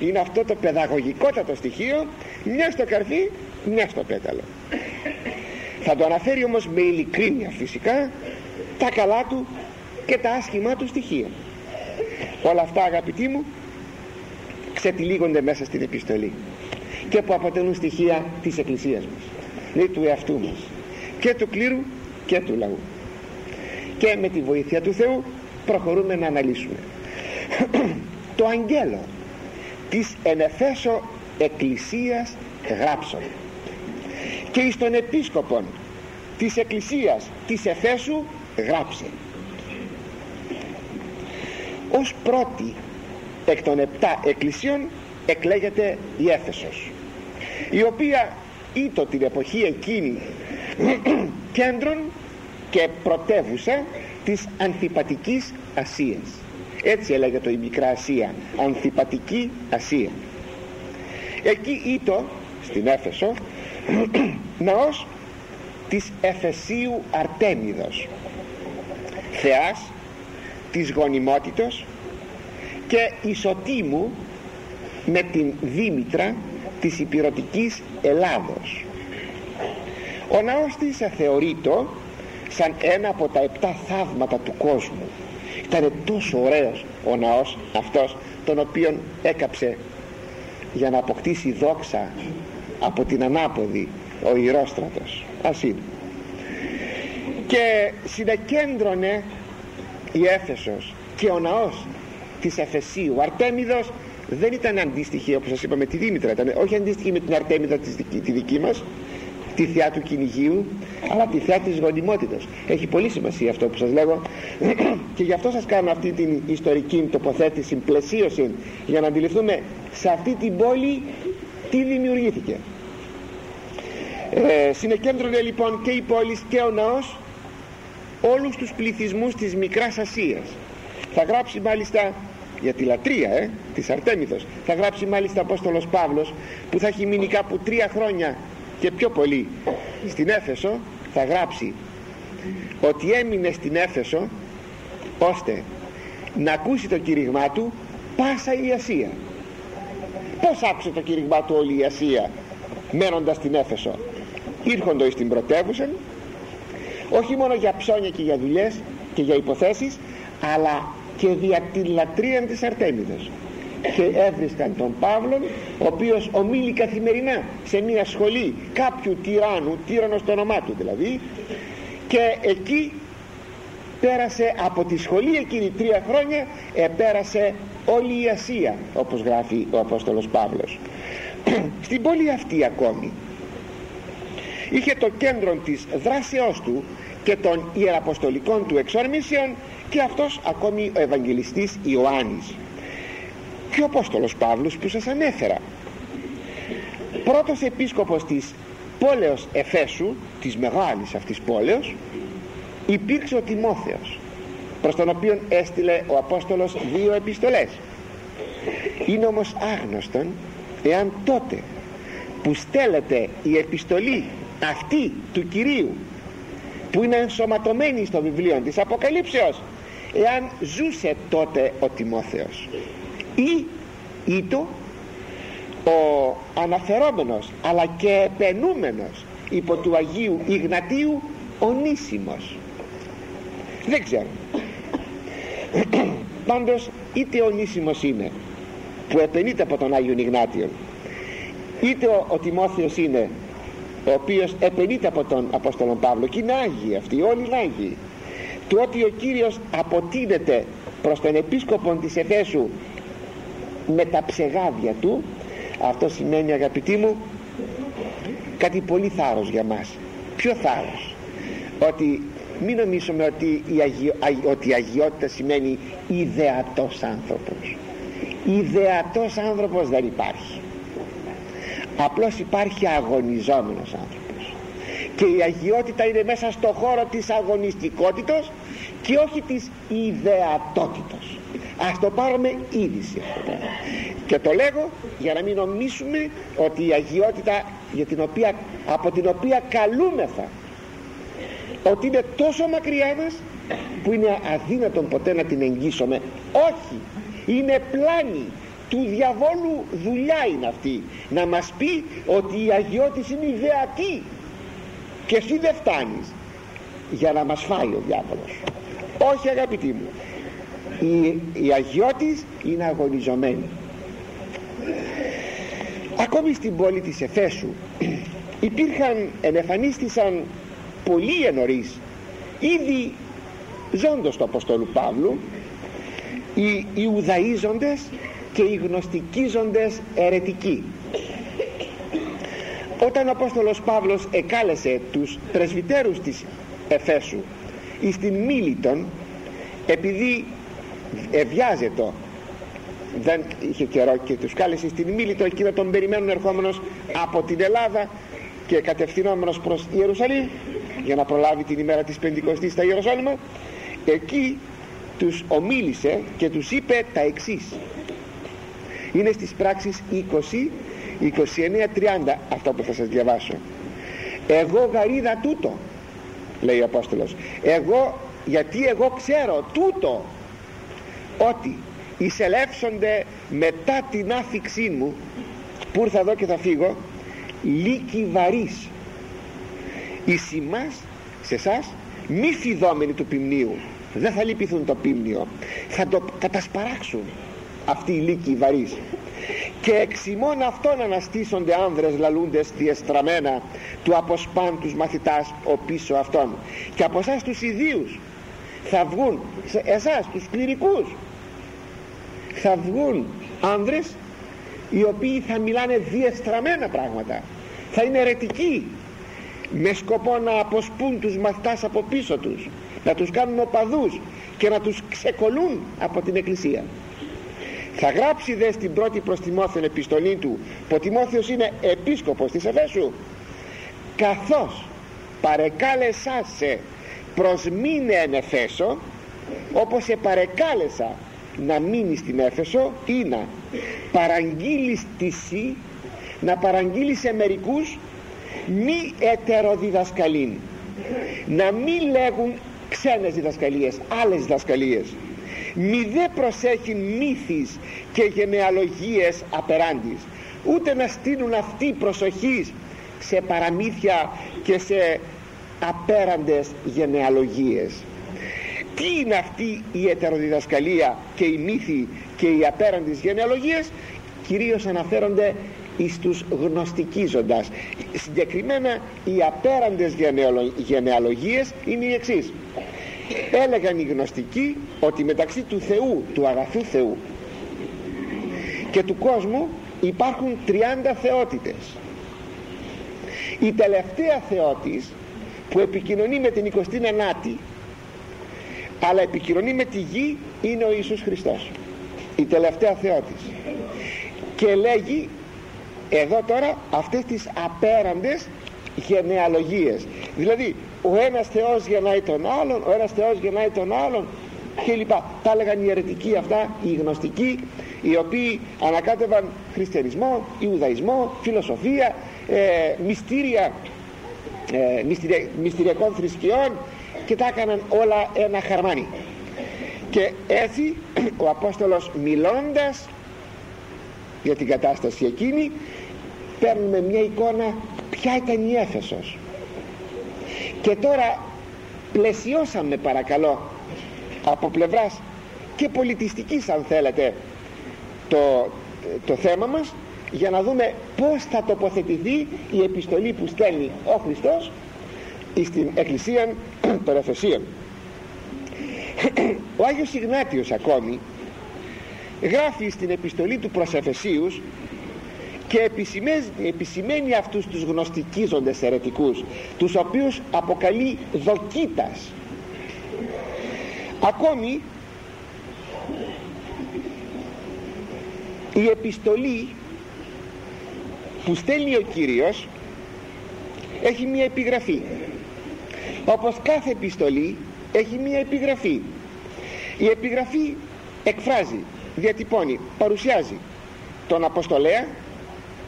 Είναι αυτό το παιδαγωγικότατο στοιχείο μια στο καρφί μια στο πέταλο. Θα το αναφέρει όμως με ειλικρίνεια φυσικά τα καλά του και τα άσχημά του στοιχεία. Όλα αυτά αγαπητοί μου ξετυλίγονται μέσα στην επιστολή και που αποτελούν στοιχεία της Εκκλησίας μας δηλαδή του εαυτού μας και του κλήρου και του λαού. Και με τη βοήθεια του Θεού προχωρούμε να αναλύσουμε. *clears throat* Το αγγέλο της ενεφέσω εκκλησίας γράψων και εις τον επίσκοπον της εκκλησίας της Εφέσου γράψε. Ως πρώτη εκ των επτά εκκλησίων εκλέγεται η Έφεσος η οποία ήτο την εποχή εκείνη κέντρον και πρωτεύουσα της Ανθιπατικής Ασίας. Έτσι έλεγε η Μικρά Ασία Ανθιπατική Ασία εκεί ήτο στην Έφεσο *clears throat* ναός της Εφεσίου Αρτέμιδος θεάς της γονιμότητος και ισοτήμου με την Δήμητρα της υπηρωτικής Ελλάδος ο ναός της θεωρείτο σαν ένα από τα επτά θαύματα του κόσμου. Ήταν τόσο ωραίος ο ναός αυτός τον οποίον έκαψε για να αποκτήσει δόξα από την ανάποδη ο Ηρόστρατος ας είναι. Και συνεκέντρωνε η Έφεσος και ο ναός της Εφεσίου. Αρτέμιδος δεν ήταν αντίστοιχη όπως σας είπα με τη Δήμητρα. Ήταν όχι αντίστοιχη με την Αρτέμιδα της, τη δική μας τη θεά του κυνηγίου αλλά τη θεά της γονιμότητας. Έχει πολύ σημασία αυτό που σας λέγω. *clears throat* Και γι' αυτό σας κάνω αυτή την ιστορική τοποθέτηση πλαισίωση για να αντιληφθούμε σε αυτή την πόλη τι δημιουργήθηκε. Ε, συνεκέντρωνε λοιπόν και η πόλη και ο ναός όλους τους πληθυσμούς της Μικράς Ασίας. Θα γράψει μάλιστα για τη λατρεία ε, της Αρτέμιδος θα γράψει μάλιστα Απόστολος Παύλος που θα έχει μείνει κάπου τρία χρόνια και πιο πολύ στην Έφεσο θα γράψει ότι έμεινε στην Έφεσο ώστε να ακούσει το κήρυγμά του πάσα η Ασία πως άκουσε το κήρυγμά του όλη η Ασία μένοντας στην Έφεσο; Ήρχοντο στην πρωτεύουσα όχι μόνο για ψώνια και για δουλειές και για υποθέσεις αλλά και δια τη λατρεία της Αρτέμιδος και έβρισκαν τον Παύλο ο οποίος ομίλει καθημερινά σε μια σχολή κάποιου τυράννου τύραννος στο όνομά του δηλαδή και εκεί πέρασε από τη σχολή εκείνη τρία χρόνια επέρασε όλη η Ασία όπως γράφει ο Απόστολος Παύλος. *clears throat* Στην πόλη αυτή ακόμη είχε το κέντρο της δράσεώς του και των ιεραποστολικών του εξορμήσεων και αυτός ακόμη ο Ευαγγελιστής Ιωάννης και ο Απόστολος Παύλος που σας ανέφερα. Πρώτος επίσκοπος της πόλεως Εφέσου της μεγάλης αυτής πόλεως υπήρξε ο Τιμόθεος προς τον οποίο έστειλε ο Απόστολος δύο επιστολές. Είναι όμως άγνωστον εάν τότε που στέλνεται η επιστολή αυτή του Κυρίου που είναι ενσωματωμένη στο βιβλίο της Αποκαλύψεως εάν ζούσε τότε ο Τιμόθεος ή ήτο ο αναφερόμενος αλλά και επενούμενος υπό του Αγίου Ιγνατίου ονίσιμος δεν ξέρω. *clears throat* Πάντως είτε ονίσιμος είναι που επενείται από τον Άγιο Ιγνάτιο είτε ο, ο Τιμόθεος είναι ο οποίος επενείται από τον Απόστολο Παύλο και είναι Άγιοι αυτοί όλοι είναι Άγιοι του ότι ο Κύριος αποτείνεται προς τον Επίσκοπο της Εφέσου με τα ψεγάδια του. Αυτό σημαίνει αγαπητοί μου κάτι πολύ θάρρος για μας. Ποιο θάρρος; Ότι μην νομίζουμε ότι η, αγιο, ότι η αγιότητα σημαίνει ιδεατός άνθρωπος. Ιδεατός άνθρωπος δεν υπάρχει. Απλώς υπάρχει αγωνιζόμενος άνθρωπος. Και η αγιότητα είναι μέσα στο χώρο της αγωνιστικότητος και όχι της ιδεατότητος ας το πάρουμε είδηση και το λέγω για να μην νομίσουμε ότι η αγιότητα για την οποία, από την οποία καλούμεθα ότι είναι τόσο μακριά μας που είναι αδύνατον ποτέ να την εγγύσουμε. Όχι. Είναι πλάνη του διαβόλου δουλειά είναι αυτή. Να μας πει ότι η αγιότης είναι ιδεατή. Και εσύ δεν φτάνεις. Για να μας φάει ο διάβολος. Όχι αγαπητοί μου η, η αγιώτης είναι αγωνιζομένη. Ακόμη στην πόλη της Εφέσου υπήρχαν ενεφανίστησαν πολύ ενωρίς ήδη ζώντος του Αποστόλου Παύλου οι Ιουδαίζοντες και οι γνωστικίζοντες ερετικοί όταν ο Απόστολος Παύλος εκάλεσε τους πρεσβυτέρους της Εφέσου εις την Μίλητον επειδή ευιάζετο δεν είχε καιρό και τους κάλεσε στην Μίλητο εκείνο τον περιμένουν ερχόμενος από την Ελλάδα και κατευθυνόμενος προς Ιερουσαλήμ για να προλάβει την ημέρα της Πεντηκοστής στα Ιερουσάλημα εκεί τους ομίλησε και τους είπε τα εξής. Είναι στις πράξεις 20 29-30 αυτό που θα σας διαβάσω. Εγώ γαρίδα τούτο λέει ο Απόστολος. Εγώ γιατί εγώ ξέρω τούτο ότι εισελεύσονται μετά την άφηξή μου. Που ήρθα εδώ και θα φύγω. Λύκοι βαρύς. Εις ημάς σε εσάς μη φιδόμενοι του ποιμνίου. Δεν θα λυπηθούν το πίμνιο θα το κατασπαράξουν αυτοί οι λύκοι βαρύς. Και εξ ημών αυτών αναστήσονται άνδρες λαλούντες διεστραμμένα του αποσπάν τους μαθητάς ο πίσω αυτών. Και από εσάς τους ιδίους θα βγουν σε εσάς τους κληρικούς. Θα βγουν άνδρες οι οποίοι θα μιλάνε διεστραμμένα πράγματα. Θα είναι αιρετικοί με σκοπό να αποσπούν τους μαθητάς από πίσω τους να τους κάνουν οπαδούς και να τους ξεκολούν από την εκκλησία. Θα γράψει δες στην πρώτη προς Τιμόθεον επιστολή του που ο Τιμόθεος είναι επίσκοπος της Εφέσου καθώς παρεκάλεσά σε προς μήνε εν Εφέσο όπως σε παρεκάλεσα να μείνεις στην Έφεσο ή να παραγγείλεις τη σύ να παραγγείλεις σε μερικούς μη ετεροδιδασκαλήν. Να μην λέγουν ξένες διδασκαλίες άλλες διδασκαλίες. Μη δε προσέχει μύθις και γενεαλογίες απεράντης ούτε να στείλουν αυτή προσοχής σε παραμύθια και σε απέραντες γενεαλογίες. Τι είναι αυτή η ετεροδιδασκαλία και η μύθη και οι απέραντες γενεαλογίες; Κυρίως αναφέρονται εις τους γνωστικίζοντας. Συγκεκριμένα οι απέραντες γενεαλογίες είναι οι εξής. Έλεγαν οι γνωστικοί ότι μεταξύ του Θεού του αγαθού Θεού και του κόσμου υπάρχουν 30 θεότητες. Η τελευταία θεότης που επικοινωνεί με την 29η αλλά επικοινωνεί με τη γη είναι ο Ιησούς Χριστός. Η τελευταία θεότης και λέγει εδώ τώρα αυτές τις απέραντες γενεαλογίες. Δηλαδή ο ένας Θεός γεννάει τον άλλον ο ένας Θεός γεννάει τον άλλον και λοιπά τα έλεγαν οι αιρετικοί αυτά οι γνωστικοί οι οποίοι ανακάτευαν χριστιανισμό, Ιουδαϊσμό, φιλοσοφία ε, μυστήρια ε, μυστηρια, μυστηριακών θρησκειών και τα έκαναν όλα ένα χαρμάνι. Και έτσι ο Απόστολος μιλώντας για την κατάσταση εκείνη παίρνουμε μια εικόνα ποια ήταν η Έφεσος. Και τώρα πλαισιώσαμε παρακαλώ από πλευράς και πολιτιστικής αν θέλετε το, το θέμα μας για να δούμε πως θα τοποθετηθεί η επιστολή που στέλνει ο Χριστός στην Εκκλησία των Εφεσίων. Ο Άγιος Ιγνάτιος ακόμη γράφει στην επιστολή του προς Εφεσίους και επισημαίνει αυτούς τους γνωστικίζοντες αιρετικούς τους οποίους αποκαλεί δοκίτας. Ακόμη η επιστολή που στέλνει ο Κύριος έχει μία επιγραφή. Όπως κάθε επιστολή έχει μία επιγραφή. Η επιγραφή εκφράζει, διατυπώνει, παρουσιάζει τον Αποστολέα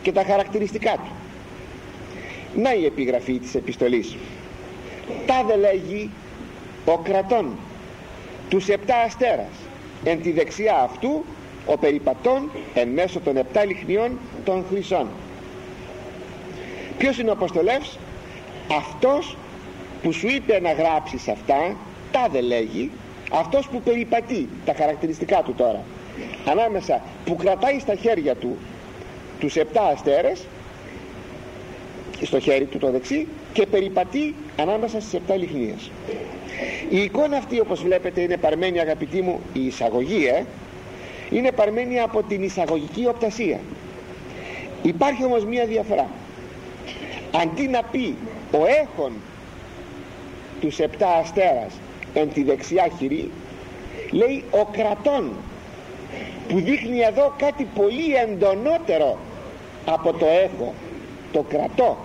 και τα χαρακτηριστικά του. Να η επιγραφή της επιστολής. Τάδε λέγει ο κρατών τους επτά αστέρας εν τη δεξιά αυτού ο περιπατών εν μέσω των επτά λιχνιών των χρυσών ποιος είναι ο Αποστολεύς; Αυτός που σου είπε να γράψεις αυτά τάδε λέγει. Αυτός που περιπατεί τα χαρακτηριστικά του τώρα. Ανάμεσα που κρατάει στα χέρια του τους επτά αστέρες στο χέρι του το δεξί και περιπατεί ανάμεσα στις επτά λιχνίες. Η εικόνα αυτή όπως βλέπετε είναι παρμένη αγαπητοί μου η εισαγωγή ε, είναι παρμένη από την εισαγωγική οπτασία. Υπάρχει όμως μία διαφορά αντί να πει ο έχων τους επτά αστέρας εν τη δεξιά χειρή λέει ο κρατών που δείχνει εδώ κάτι πολύ εντονότερο από το έχω το κρατώ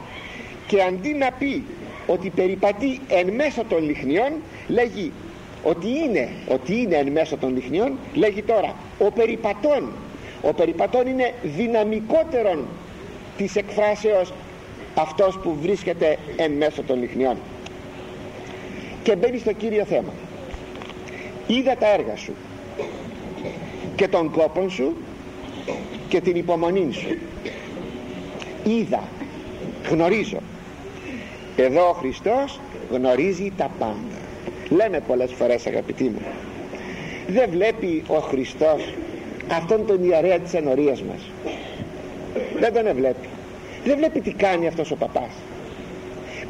και αντί να πει ότι περιπατεί εν μέσω των λιχνιών λέγει ότι είναι, ότι είναι εν μέσω των λιχνιών λέγει τώρα ο περιπατών ο περιπατών είναι δυναμικότερον της εκφράσεως αυτός που βρίσκεται εν μέσω των λιχνιών και μπαίνει στο κύριο θέμα. Είδα τα έργα σου και τον κόπον σου και την υπομονή σου. Είδα γνωρίζω. Εδώ ο Χριστός γνωρίζει τα πάντα. Λέμε πολλές φορές αγαπητοί μου δεν βλέπει ο Χριστός αυτόν τον ιερέα της ενορίας μας δεν τον βλέπει δεν βλέπει τι κάνει αυτός ο παπάς.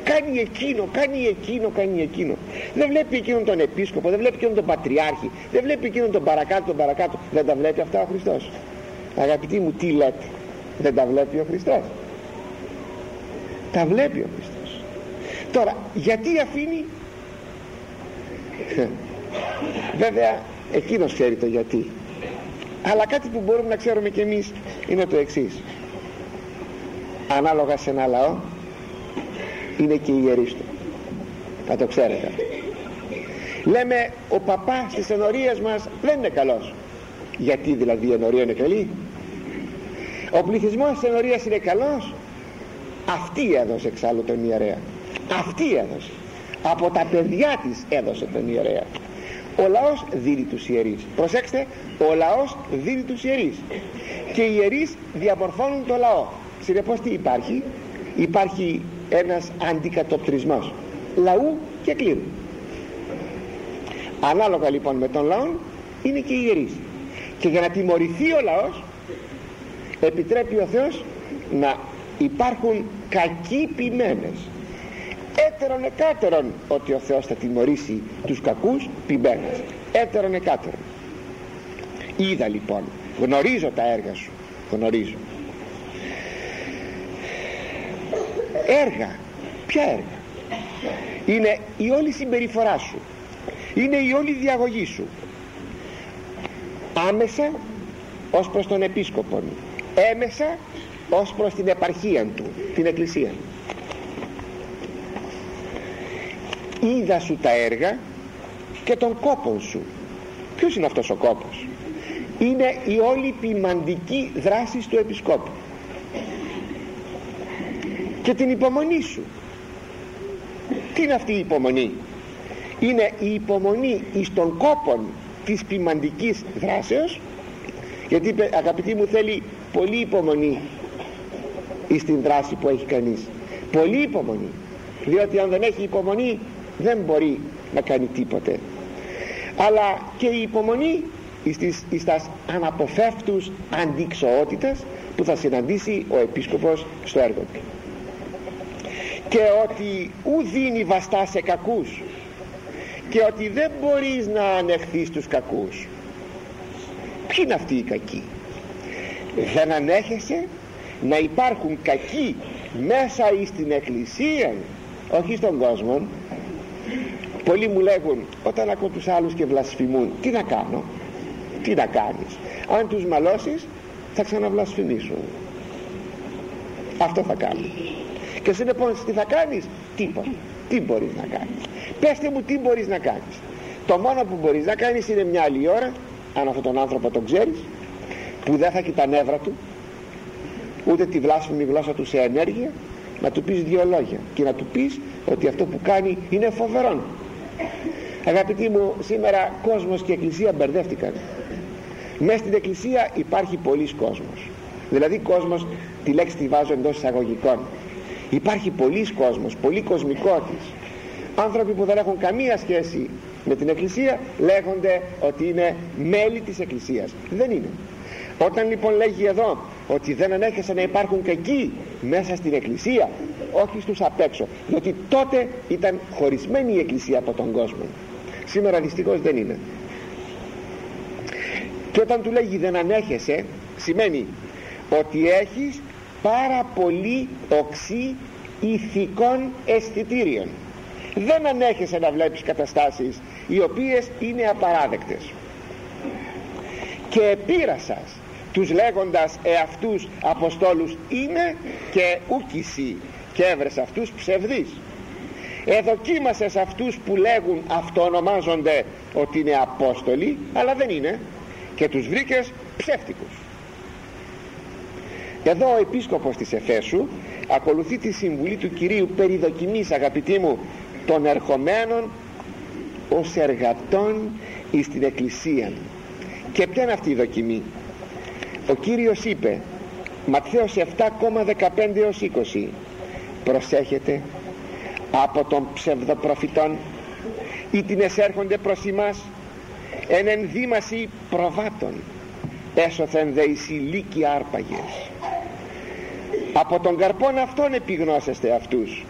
Κάνει εκείνο, κάνει εκείνο, κάνει εκείνο. Δεν βλέπει εκείνον τον επίσκοπο δεν βλέπει εκείνον τον πατριάρχη δεν βλέπει εκείνον τον παρακάτω, τον παρακάτω. Δεν τα βλέπει αυτά ο Χριστός. Αγαπητοί μου τι λέτε. Δεν τα βλέπει ο Χριστός. Τα βλέπει ο Χριστός. Τώρα γιατί αφήνει; *laughs* Βέβαια εκείνος ξέρει το γιατί. Αλλά κάτι που μπορούμε να ξέρουμε και εμείς είναι το εξής ανάλογα σε ένα λαό είναι και η ιερής του. Θα το ξέρετε. Λέμε ο παπάς της ενορίας μας δεν είναι καλός. Γιατί δηλαδή η ενορία είναι καλή; Ο πληθυσμός της ενορίας είναι καλός; Αυτή έδωσε εξάλλου τον ιερέα. Αυτή έδωσε. Από τα παιδιά της έδωσε τον ιερέα. Ο λαός δίνει τους ιερείς. Προσέξτε ο λαός δίνει τους ιερείς. Και οι ιερείς διαμορφώνουν το λαό συνεπώς τι υπάρχει; Υπάρχει ένας αντικατοπτρισμός λαού και κλήρου. Ανάλογα λοιπόν με τον λαό είναι και οι ιερείς. Και για να τιμωρηθεί ο λαός επιτρέπει ο Θεός να υπάρχουν κακοί ποιμένες. Έτερον εκάτερον ότι ο Θεός θα τιμωρήσει τους κακούς ποιμένες. Έτερον εκάτερον. Είδα λοιπόν γνωρίζω τα έργα σου. Γνωρίζω έργα. Ποια έργα; Είναι η όλη συμπεριφορά σου. Είναι η όλη διαγωγή σου. Άμεσα ως προς τον επίσκοπο έμεσα ως προς την επαρχία του την εκκλησία είδα σου τα έργα και τον κόπο σου. Ποιος είναι αυτός ο κόπος; Είναι η όλη ποιμαντική δράση του επισκόπου και την υπομονή σου. Τι είναι αυτή η υπομονή; Είναι η υπομονή εις των κόπων της ποιμαντικής δράσεως. Γιατί αγαπητοί μου θέλει πολύ υπομονή εις την δράση που έχει κανείς. Πολύ υπομονή. Διότι αν δεν έχει υπομονή δεν μπορεί να κάνει τίποτε. Αλλά και η υπομονή εις, τις, εις τας αναποφεύτους αντικσοότητας που θα συναντήσει ο επίσκοπος στο έργο του και ότι ου δίνει βαστά σε κακούς και ότι δεν μπορείς να ανεχθείς τους κακούς. Ποιοι είναι αυτοί οι κακοί; Δεν ανέχεσαι να υπάρχουν κακοί μέσα στην εκκλησία όχι στον κόσμο. Πολλοί μου λέγουν όταν ακούω τους άλλους και βλασφημούν τι να κάνω; Τι να κάνεις; Αν τους μαλώσεις θα ξαναβλασφημίσουν. Αυτό θα κάνω και συνεπώς τι θα κάνεις; Τίποτα τι μπορείς να κάνεις; Πέστε μου τι μπορείς να κάνεις; Το μόνο που μπορείς να κάνεις είναι μια άλλη ώρα αν αυτόν τον άνθρωπο τον ξέρεις που δεν θα έχει τα νεύρα του ούτε τη βλάσφημη γλώσσα του σε ενέργεια να του πεις δύο λόγια και να του πεις ότι αυτό που κάνει είναι φοβερό αγαπητοί μου σήμερα κόσμος και εκκλησία μπερδεύτηκαν. Μέσα στην εκκλησία υπάρχει πολλής κόσμος. Δηλαδή κόσμος τη λέξη τη βάζω εντός εισαγωγικών υπάρχει πολλής κόσμος, πολύ κοσμικότης άνθρωποι που δεν έχουν καμία σχέση με την Εκκλησία λέγονται ότι είναι μέλη της Εκκλησίας. Δεν είναι. Όταν λοιπόν λέγει εδώ ότι δεν ανέχεσαι να υπάρχουν κακοί μέσα στην Εκκλησία όχι στους απ' έξω διότι τότε ήταν χωρισμένη η Εκκλησία από τον κόσμο. Σήμερα δυστυχώς δεν είναι. Και όταν του λέγει δεν ανέχεσαι σημαίνει ότι έχεις πάρα πολύ οξύ ηθικών αισθητήριων. Δεν ανέχεσαι να βλέπεις καταστάσεις οι οποίες είναι απαράδεκτες. Και επίρασας τους λέγοντας εαυτούς αποστόλους είναι και ούκηση και έβρες αυτούς ψευδείς. Εδοκίμασες αυτούς που λέγουν αυτονομάζονται ότι είναι απόστολοι αλλά δεν είναι και τους βρήκες ψεύτικους εδώ ο επίσκοπος της Εφέσου ακολουθεί τη συμβουλή του Κυρίου περί δοκιμής αγαπητοί μου των ερχομένων ως εργατών εις την Εκκλησία και ποια είναι αυτή η δοκιμή; Ο Κύριος είπε Ματθαίος 7,15 έως 20 προσέχετε από τον ψευδοπροφητών. Ή την εσέρχονται προς εμάς εν ενδύμαση προβάτων. Έσωθεν δε εις ηλίκοι άρπαγες από τον καρπόν αυτόν επιγνώσεστε αυτούς.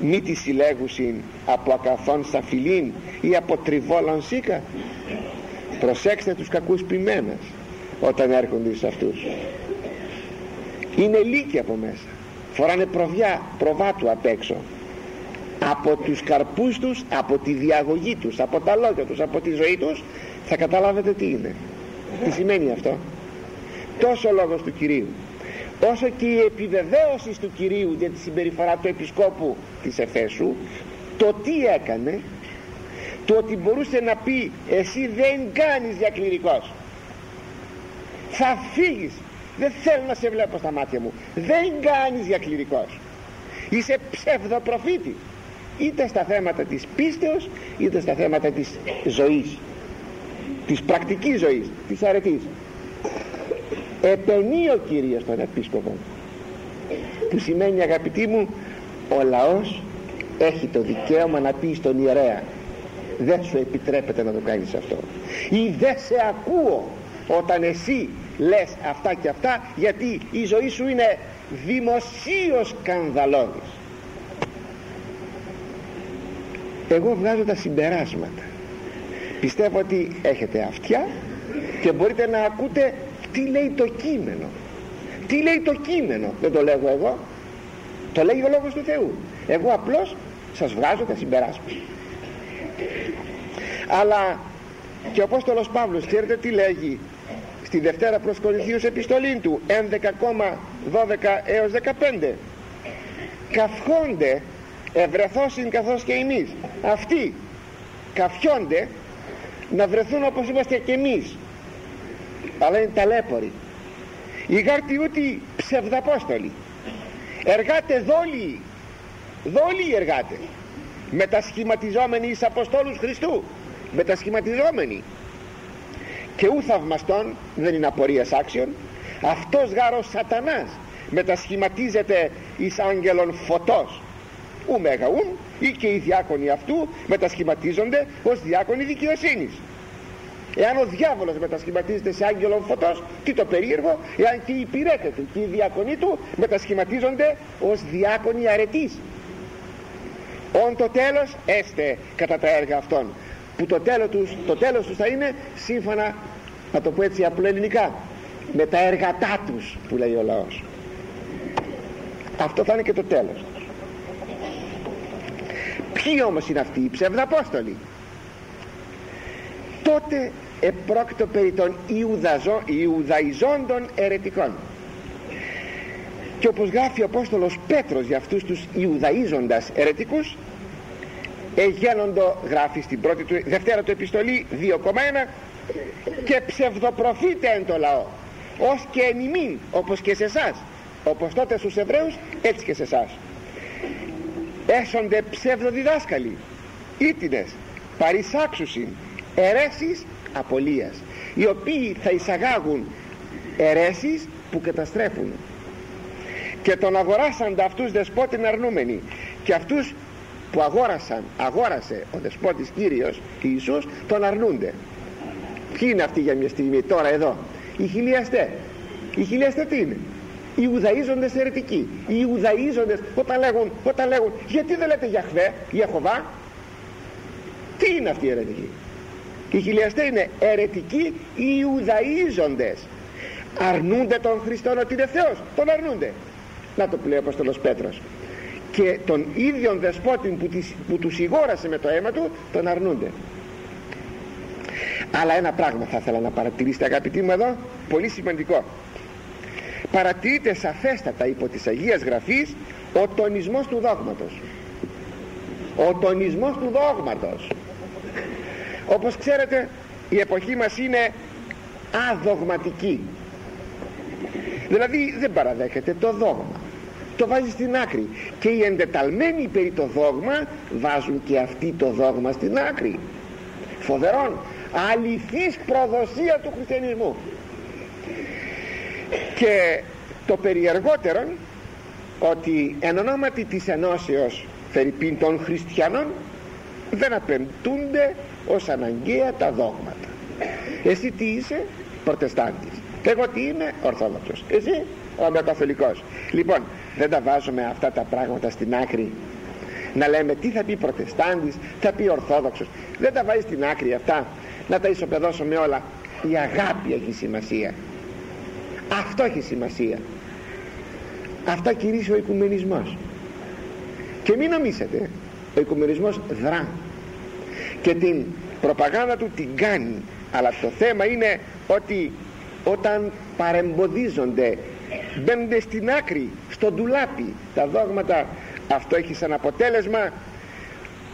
Μη τη συλλέγουσιν από ακαθόν σαφιλίν ή από τριβόλαν σίκα. Προσέξτε τους κακούς ποιμένες όταν έρχονται σε αυτούς. Είναι λύκοι από μέσα. Φοράνε προβιά, προβάτου απ' έξω. Από τους καρπούς τους από τη διαγωγή τους από τα λόγια τους, από τη ζωή τους θα καταλάβετε τι είναι. Τι σημαίνει αυτό; Τόσο λόγος του Κυρίου όσο και η επιβεβαίωση του Κυρίου για τη συμπεριφορά του Επισκόπου της Εφέσου το τι έκανε το ότι μπορούσε να πει εσύ δεν κάνεις για κληρικός θα φύγεις. Δεν θέλω να σε βλέπω στα μάτια μου. Δεν κάνεις για κληρικός είσαι ψευδοπροφήτης. Είτε στα θέματα της πίστεως είτε στα θέματα της ζωής. Της πρακτικής ζωής. Της αρετής επενεί ο Κύριος τον Επίσκοπο. Που σημαίνει αγαπητοί μου ο λαός έχει το δικαίωμα να πει στον ιερέα δεν σου επιτρέπεται να το κάνεις αυτό ή δεν σε ακούω όταν εσύ λες αυτά και αυτά γιατί η ζωή σου είναι δημοσίως σκανδαλώδης εγώ βγάζω τα συμπεράσματα. Πιστεύω ότι έχετε αυτιά και μπορείτε να ακούτε τι λέει το κείμενο; Τι λέει το κείμενο; Δεν το λέγω εγώ το λέει ο Λόγος του Θεού. Εγώ απλώς σας βγάζω τα συμπεράσματα. Αλλά και ο Απόστολος Παύλος ξέρετε τι λέγει στη Δευτέρα προς Κορινθίους επιστολή του 11,12 έως 15 καυχόνται ευρεθώσιν καθώς και εμείς αυτοί καφιόνται να βρεθούν όπως είμαστε και εμείς αλλά είναι ταλέποροι. Οι γάρτοι ούτε ψευδαπόστολοι. Εργάτες δόλοι δόλοι εργάτες. Μετασχηματιζόμενοι εις Αποστόλους Χριστού. Μετασχηματιζόμενοι. Και ου θαυμαστών δεν είναι απορίας άξιων αυτός γάρος σατανάς μετασχηματίζεται εις άγγελων φωτός. Ου μέγα ή και οι διάκονοι αυτού μετασχηματίζονται ως διάκονοι δικαιοσύνης εάν ο διάβολος μετασχηματίζεται σε άγγελον φωτός τι το περίεργο εάν και οι υπηρέτες του και οι διάκονοι του μετασχηματίζονται ως διάκονοι αρετής. Όν το τέλος έστε κατά τα έργα αυτών που το τέλος τους, το τέλος τους θα είναι σύμφωνα να το πω έτσι απλό ελληνικά με τα εργατά τους που λέει ο λαός. Αυτό θα είναι και το τέλος. Ποιοι όμως είναι αυτοί οι ψευδαπόστολοι; Τότε επρόκειτο περί των Ιουδαζό, Ιουδαϊζόντων ερετικών και όπως γράφει ο Απόστολος Πέτρος για αυτούς τους Ιουδαίζοντας ερετικούς εγένοντο γράφει στην πρώτη του, δευτέρα του επιστολή 2,1 και ψευδοπροφήτε εν το λαό ως και εν ημίν, όπως και σε εσάς όπως τότε στους Εβραίους έτσι και σε εσάς. Έσονται ψευδοδιδάσκαλοι ήτινες παρισάξουσιν αιρέσεις απολίας οι οποίοι θα εισαγάγουν αιρέσεις που καταστρέφουν. Και τον αγοράσαντα αυτούς δεσπότην αρνούμενοι. Και αυτούς που αγόρασαν, αγόρασε ο δεσπότης Κύριος Ιησούς τον αρνούνται. Ποιοι είναι αυτοί για μια στιγμή τώρα εδώ; Οι χιλιαστέ. Οι χιλιαστέ τι είναι; Οι Ιουδαίζοντες αιρετικοί. Οι Ιουδαίζοντες όταν λέγουν, όταν λέγουν γιατί δεν λέτε Γιαχβέ, Ιεχωβά τι τι είναι αυτή η αιρετική οι χιλιαστές είναι αιρετικοί Ιουδαίζοντες αρνούνται τον Χριστό ότι είναι Θεός. Τον αρνούνται. Να το λέει ο Απόστολος Πέτρος. Και τον ίδιο δεσπότη που, που τους σιγόρασε με το αίμα του τον αρνούνται. Αλλά ένα πράγμα θα ήθελα να παρατηρήσετε αγαπητοί μου εδώ. Πολύ σημαντικό. Παρατηρείται σαφέστατα υπό της Αγίας Γραφής ο τονισμός του δόγματος. Ο τονισμός του δόγματος όπως ξέρετε η εποχή μας είναι αδογματική. Δηλαδή δεν παραδέχεται το δόγμα. Το βάζει στην άκρη. Και οι εντεταλμένοι περί το δόγμα βάζουν και αυτοί το δόγμα στην άκρη. Φοβερόν. Αληθής προδοσία του χριστιανισμού. Και το περιεργότερο ότι εν ονόματι της ενώσεως φερειπίν των χριστιανών δεν απεντούνται ως αναγκαία τα δόγματα. Εσύ τι είσαι; Προτεστάντης. Εγώ τι είμαι; Ορθόδοξος. Εσύ; Ο καθολικός λοιπόν δεν τα βάζουμε αυτά τα πράγματα στην άκρη. Να λέμε τι θα πει προτεστάντης θα πει ορθόδοξος. Δεν τα βάζει στην άκρη αυτά. Να τα ισοπεδώσουμε όλα. Η αγάπη έχει σημασία. Αυτό έχει σημασία. Αυτά κηρύσσει ο οικουμενισμός. Και μην νομίσετε ο οικουμενισμός δρά και την προπαγάνδα του την κάνει. Αλλά το θέμα είναι ότι όταν παρεμποδίζονται μπαίνονται στην άκρη στο ντουλάπι τα δόγματα. Αυτό έχει σαν αποτέλεσμα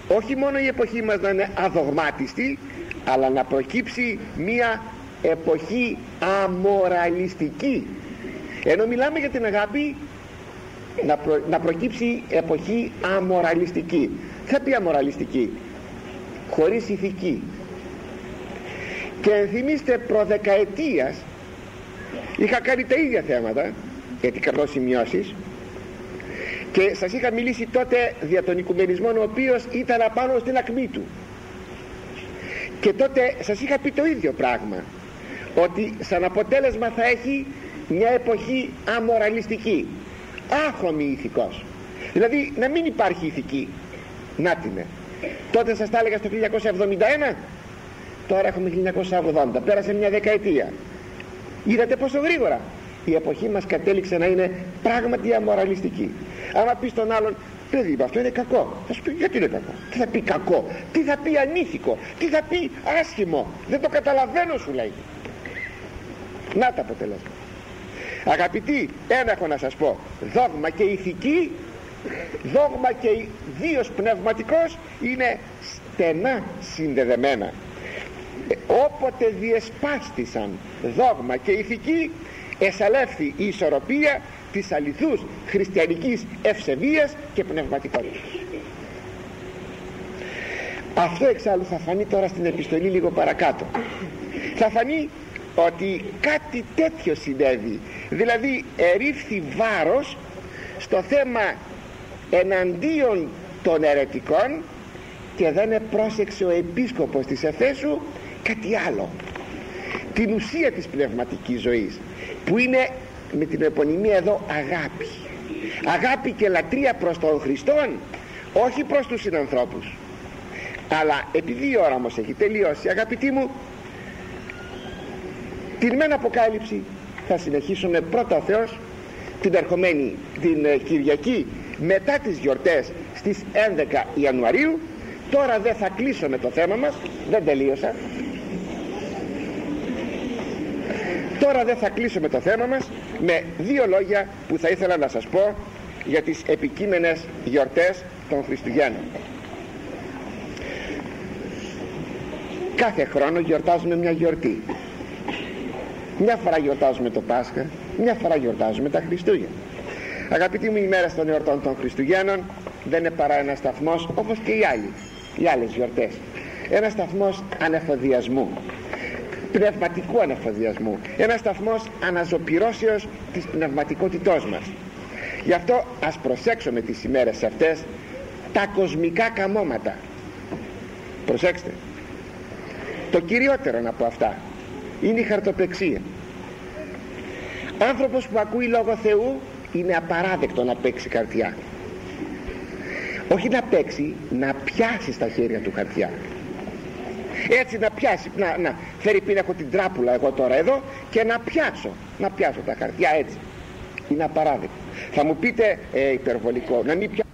όχι μόνο η εποχή μας να είναι αδογμάτιστη αλλά να προκύψει μία εποχή αμοραλιστική. Ενώ μιλάμε για την αγάπη να, να προκύψει εποχή αμοραλιστική. Θα πει αμοραλιστική χωρίς ηθική. Και ενθυμίστε προδεκαετίας είχα κάνει τα ίδια θέματα γιατί κρατώ σημειώσεις και σας είχα μιλήσει τότε για τον οικουμενισμό ο οποίος ήταν απάνω στην ακμή του. Και τότε σας είχα πει το ίδιο πράγμα ότι σαν αποτέλεσμα θα έχει μια εποχή αμοραλιστική. Άχρωμη ηθικός. Δηλαδή να μην υπάρχει ηθική. Να την τότε σας τα έλεγα στο 1971 τώρα έχουμε 1980 πέρασε μια δεκαετία. Είδατε πόσο γρήγορα η εποχή μας κατέληξε να είναι πράγματι αμοραλιστική. Άμα πεις στον άλλον παιδί αυτό είναι κακό θα σου πει γιατί είναι κακό; Τι θα πει κακό; Τι θα πει ανήθικο; Τι θα πει άσχημο; Δεν το καταλαβαίνω σου λέει. Να τα αποτελέσματα. Αγαπητοί ένα έχω να σας πω. Δόγμα και ηθική δόγμα και δύο πνευματικός είναι στενά συνδεδεμένα. Ε, όποτε διεσπάστησαν δόγμα και ηθική εσαλεύθη η ισορροπία της αληθούς χριστιανικής ευσεβίας και πνευματικότητας. Αυτό εξάλλου θα φανεί τώρα στην επιστολή λίγο παρακάτω. Θα φανεί ότι κάτι τέτοιο συνέβη. Δηλαδή ερίφθη βάρος στο θέμα εναντίον των αιρετικών και δεν πρόσεξε ο επίσκοπος της Εφέσου κάτι άλλο. Την ουσία της πνευματικής ζωής που είναι με την επωνυμία εδώ αγάπη. Αγάπη και λατρεία προς τον Χριστόν όχι προς τους συνανθρώπους. Αλλά επειδή η ώρα μας έχει τελειώσει αγαπητοί μου την μεν αποκάλυψη θα συνεχίσουμε πρώτα ο Θεός την ερχομένη την ε, Κυριακή μετά τις γιορτές στις 11 Ιανουαρίου τώρα δεν θα κλείσω με το θέμα μας. Δεν τελείωσα. Τώρα δεν θα κλείσω με το θέμα μας με δύο λόγια που θα ήθελα να σας πω για τις επικείμενες γιορτές των Χριστουγέννων. Κάθε χρόνο γιορτάζουμε μια γιορτή. Μια φορά γιορτάζουμε το Πάσχα μια φορά γιορτάζουμε τα Χριστούγεννα αγαπητοί μου ημέρα των εορτών των Χριστουγέννων δεν είναι παρά ένας σταθμός όπως και οι άλλοι οι άλλες γιορτές. Ένας σταθμός ανεφοδιασμού πνευματικού ανεφοδιασμού. Ένας σταθμός αναζωπυρώσεως της πνευματικότητός μας. Γι' αυτό ας προσέξουμε τις ημέρες αυτές τα κοσμικά καμώματα. Προσέξτε. Το κυριότερο από αυτά είναι η χαρτοπεξία. Άνθρωπος που ακούει λόγο Θεού είναι απαράδεκτο να παίξει χαρτιά. Όχι να παίξει να πιάσει στα χέρια του χαρτιά. Έτσι να πιάσει να, να φέρει πίνα έχω την τράπουλα εγώ τώρα εδώ και να πιάσω να πιάσω τα χαρτιά έτσι. Είναι απαράδεκτο. Θα μου πείτε ε, υπερβολικό να μην πιάσω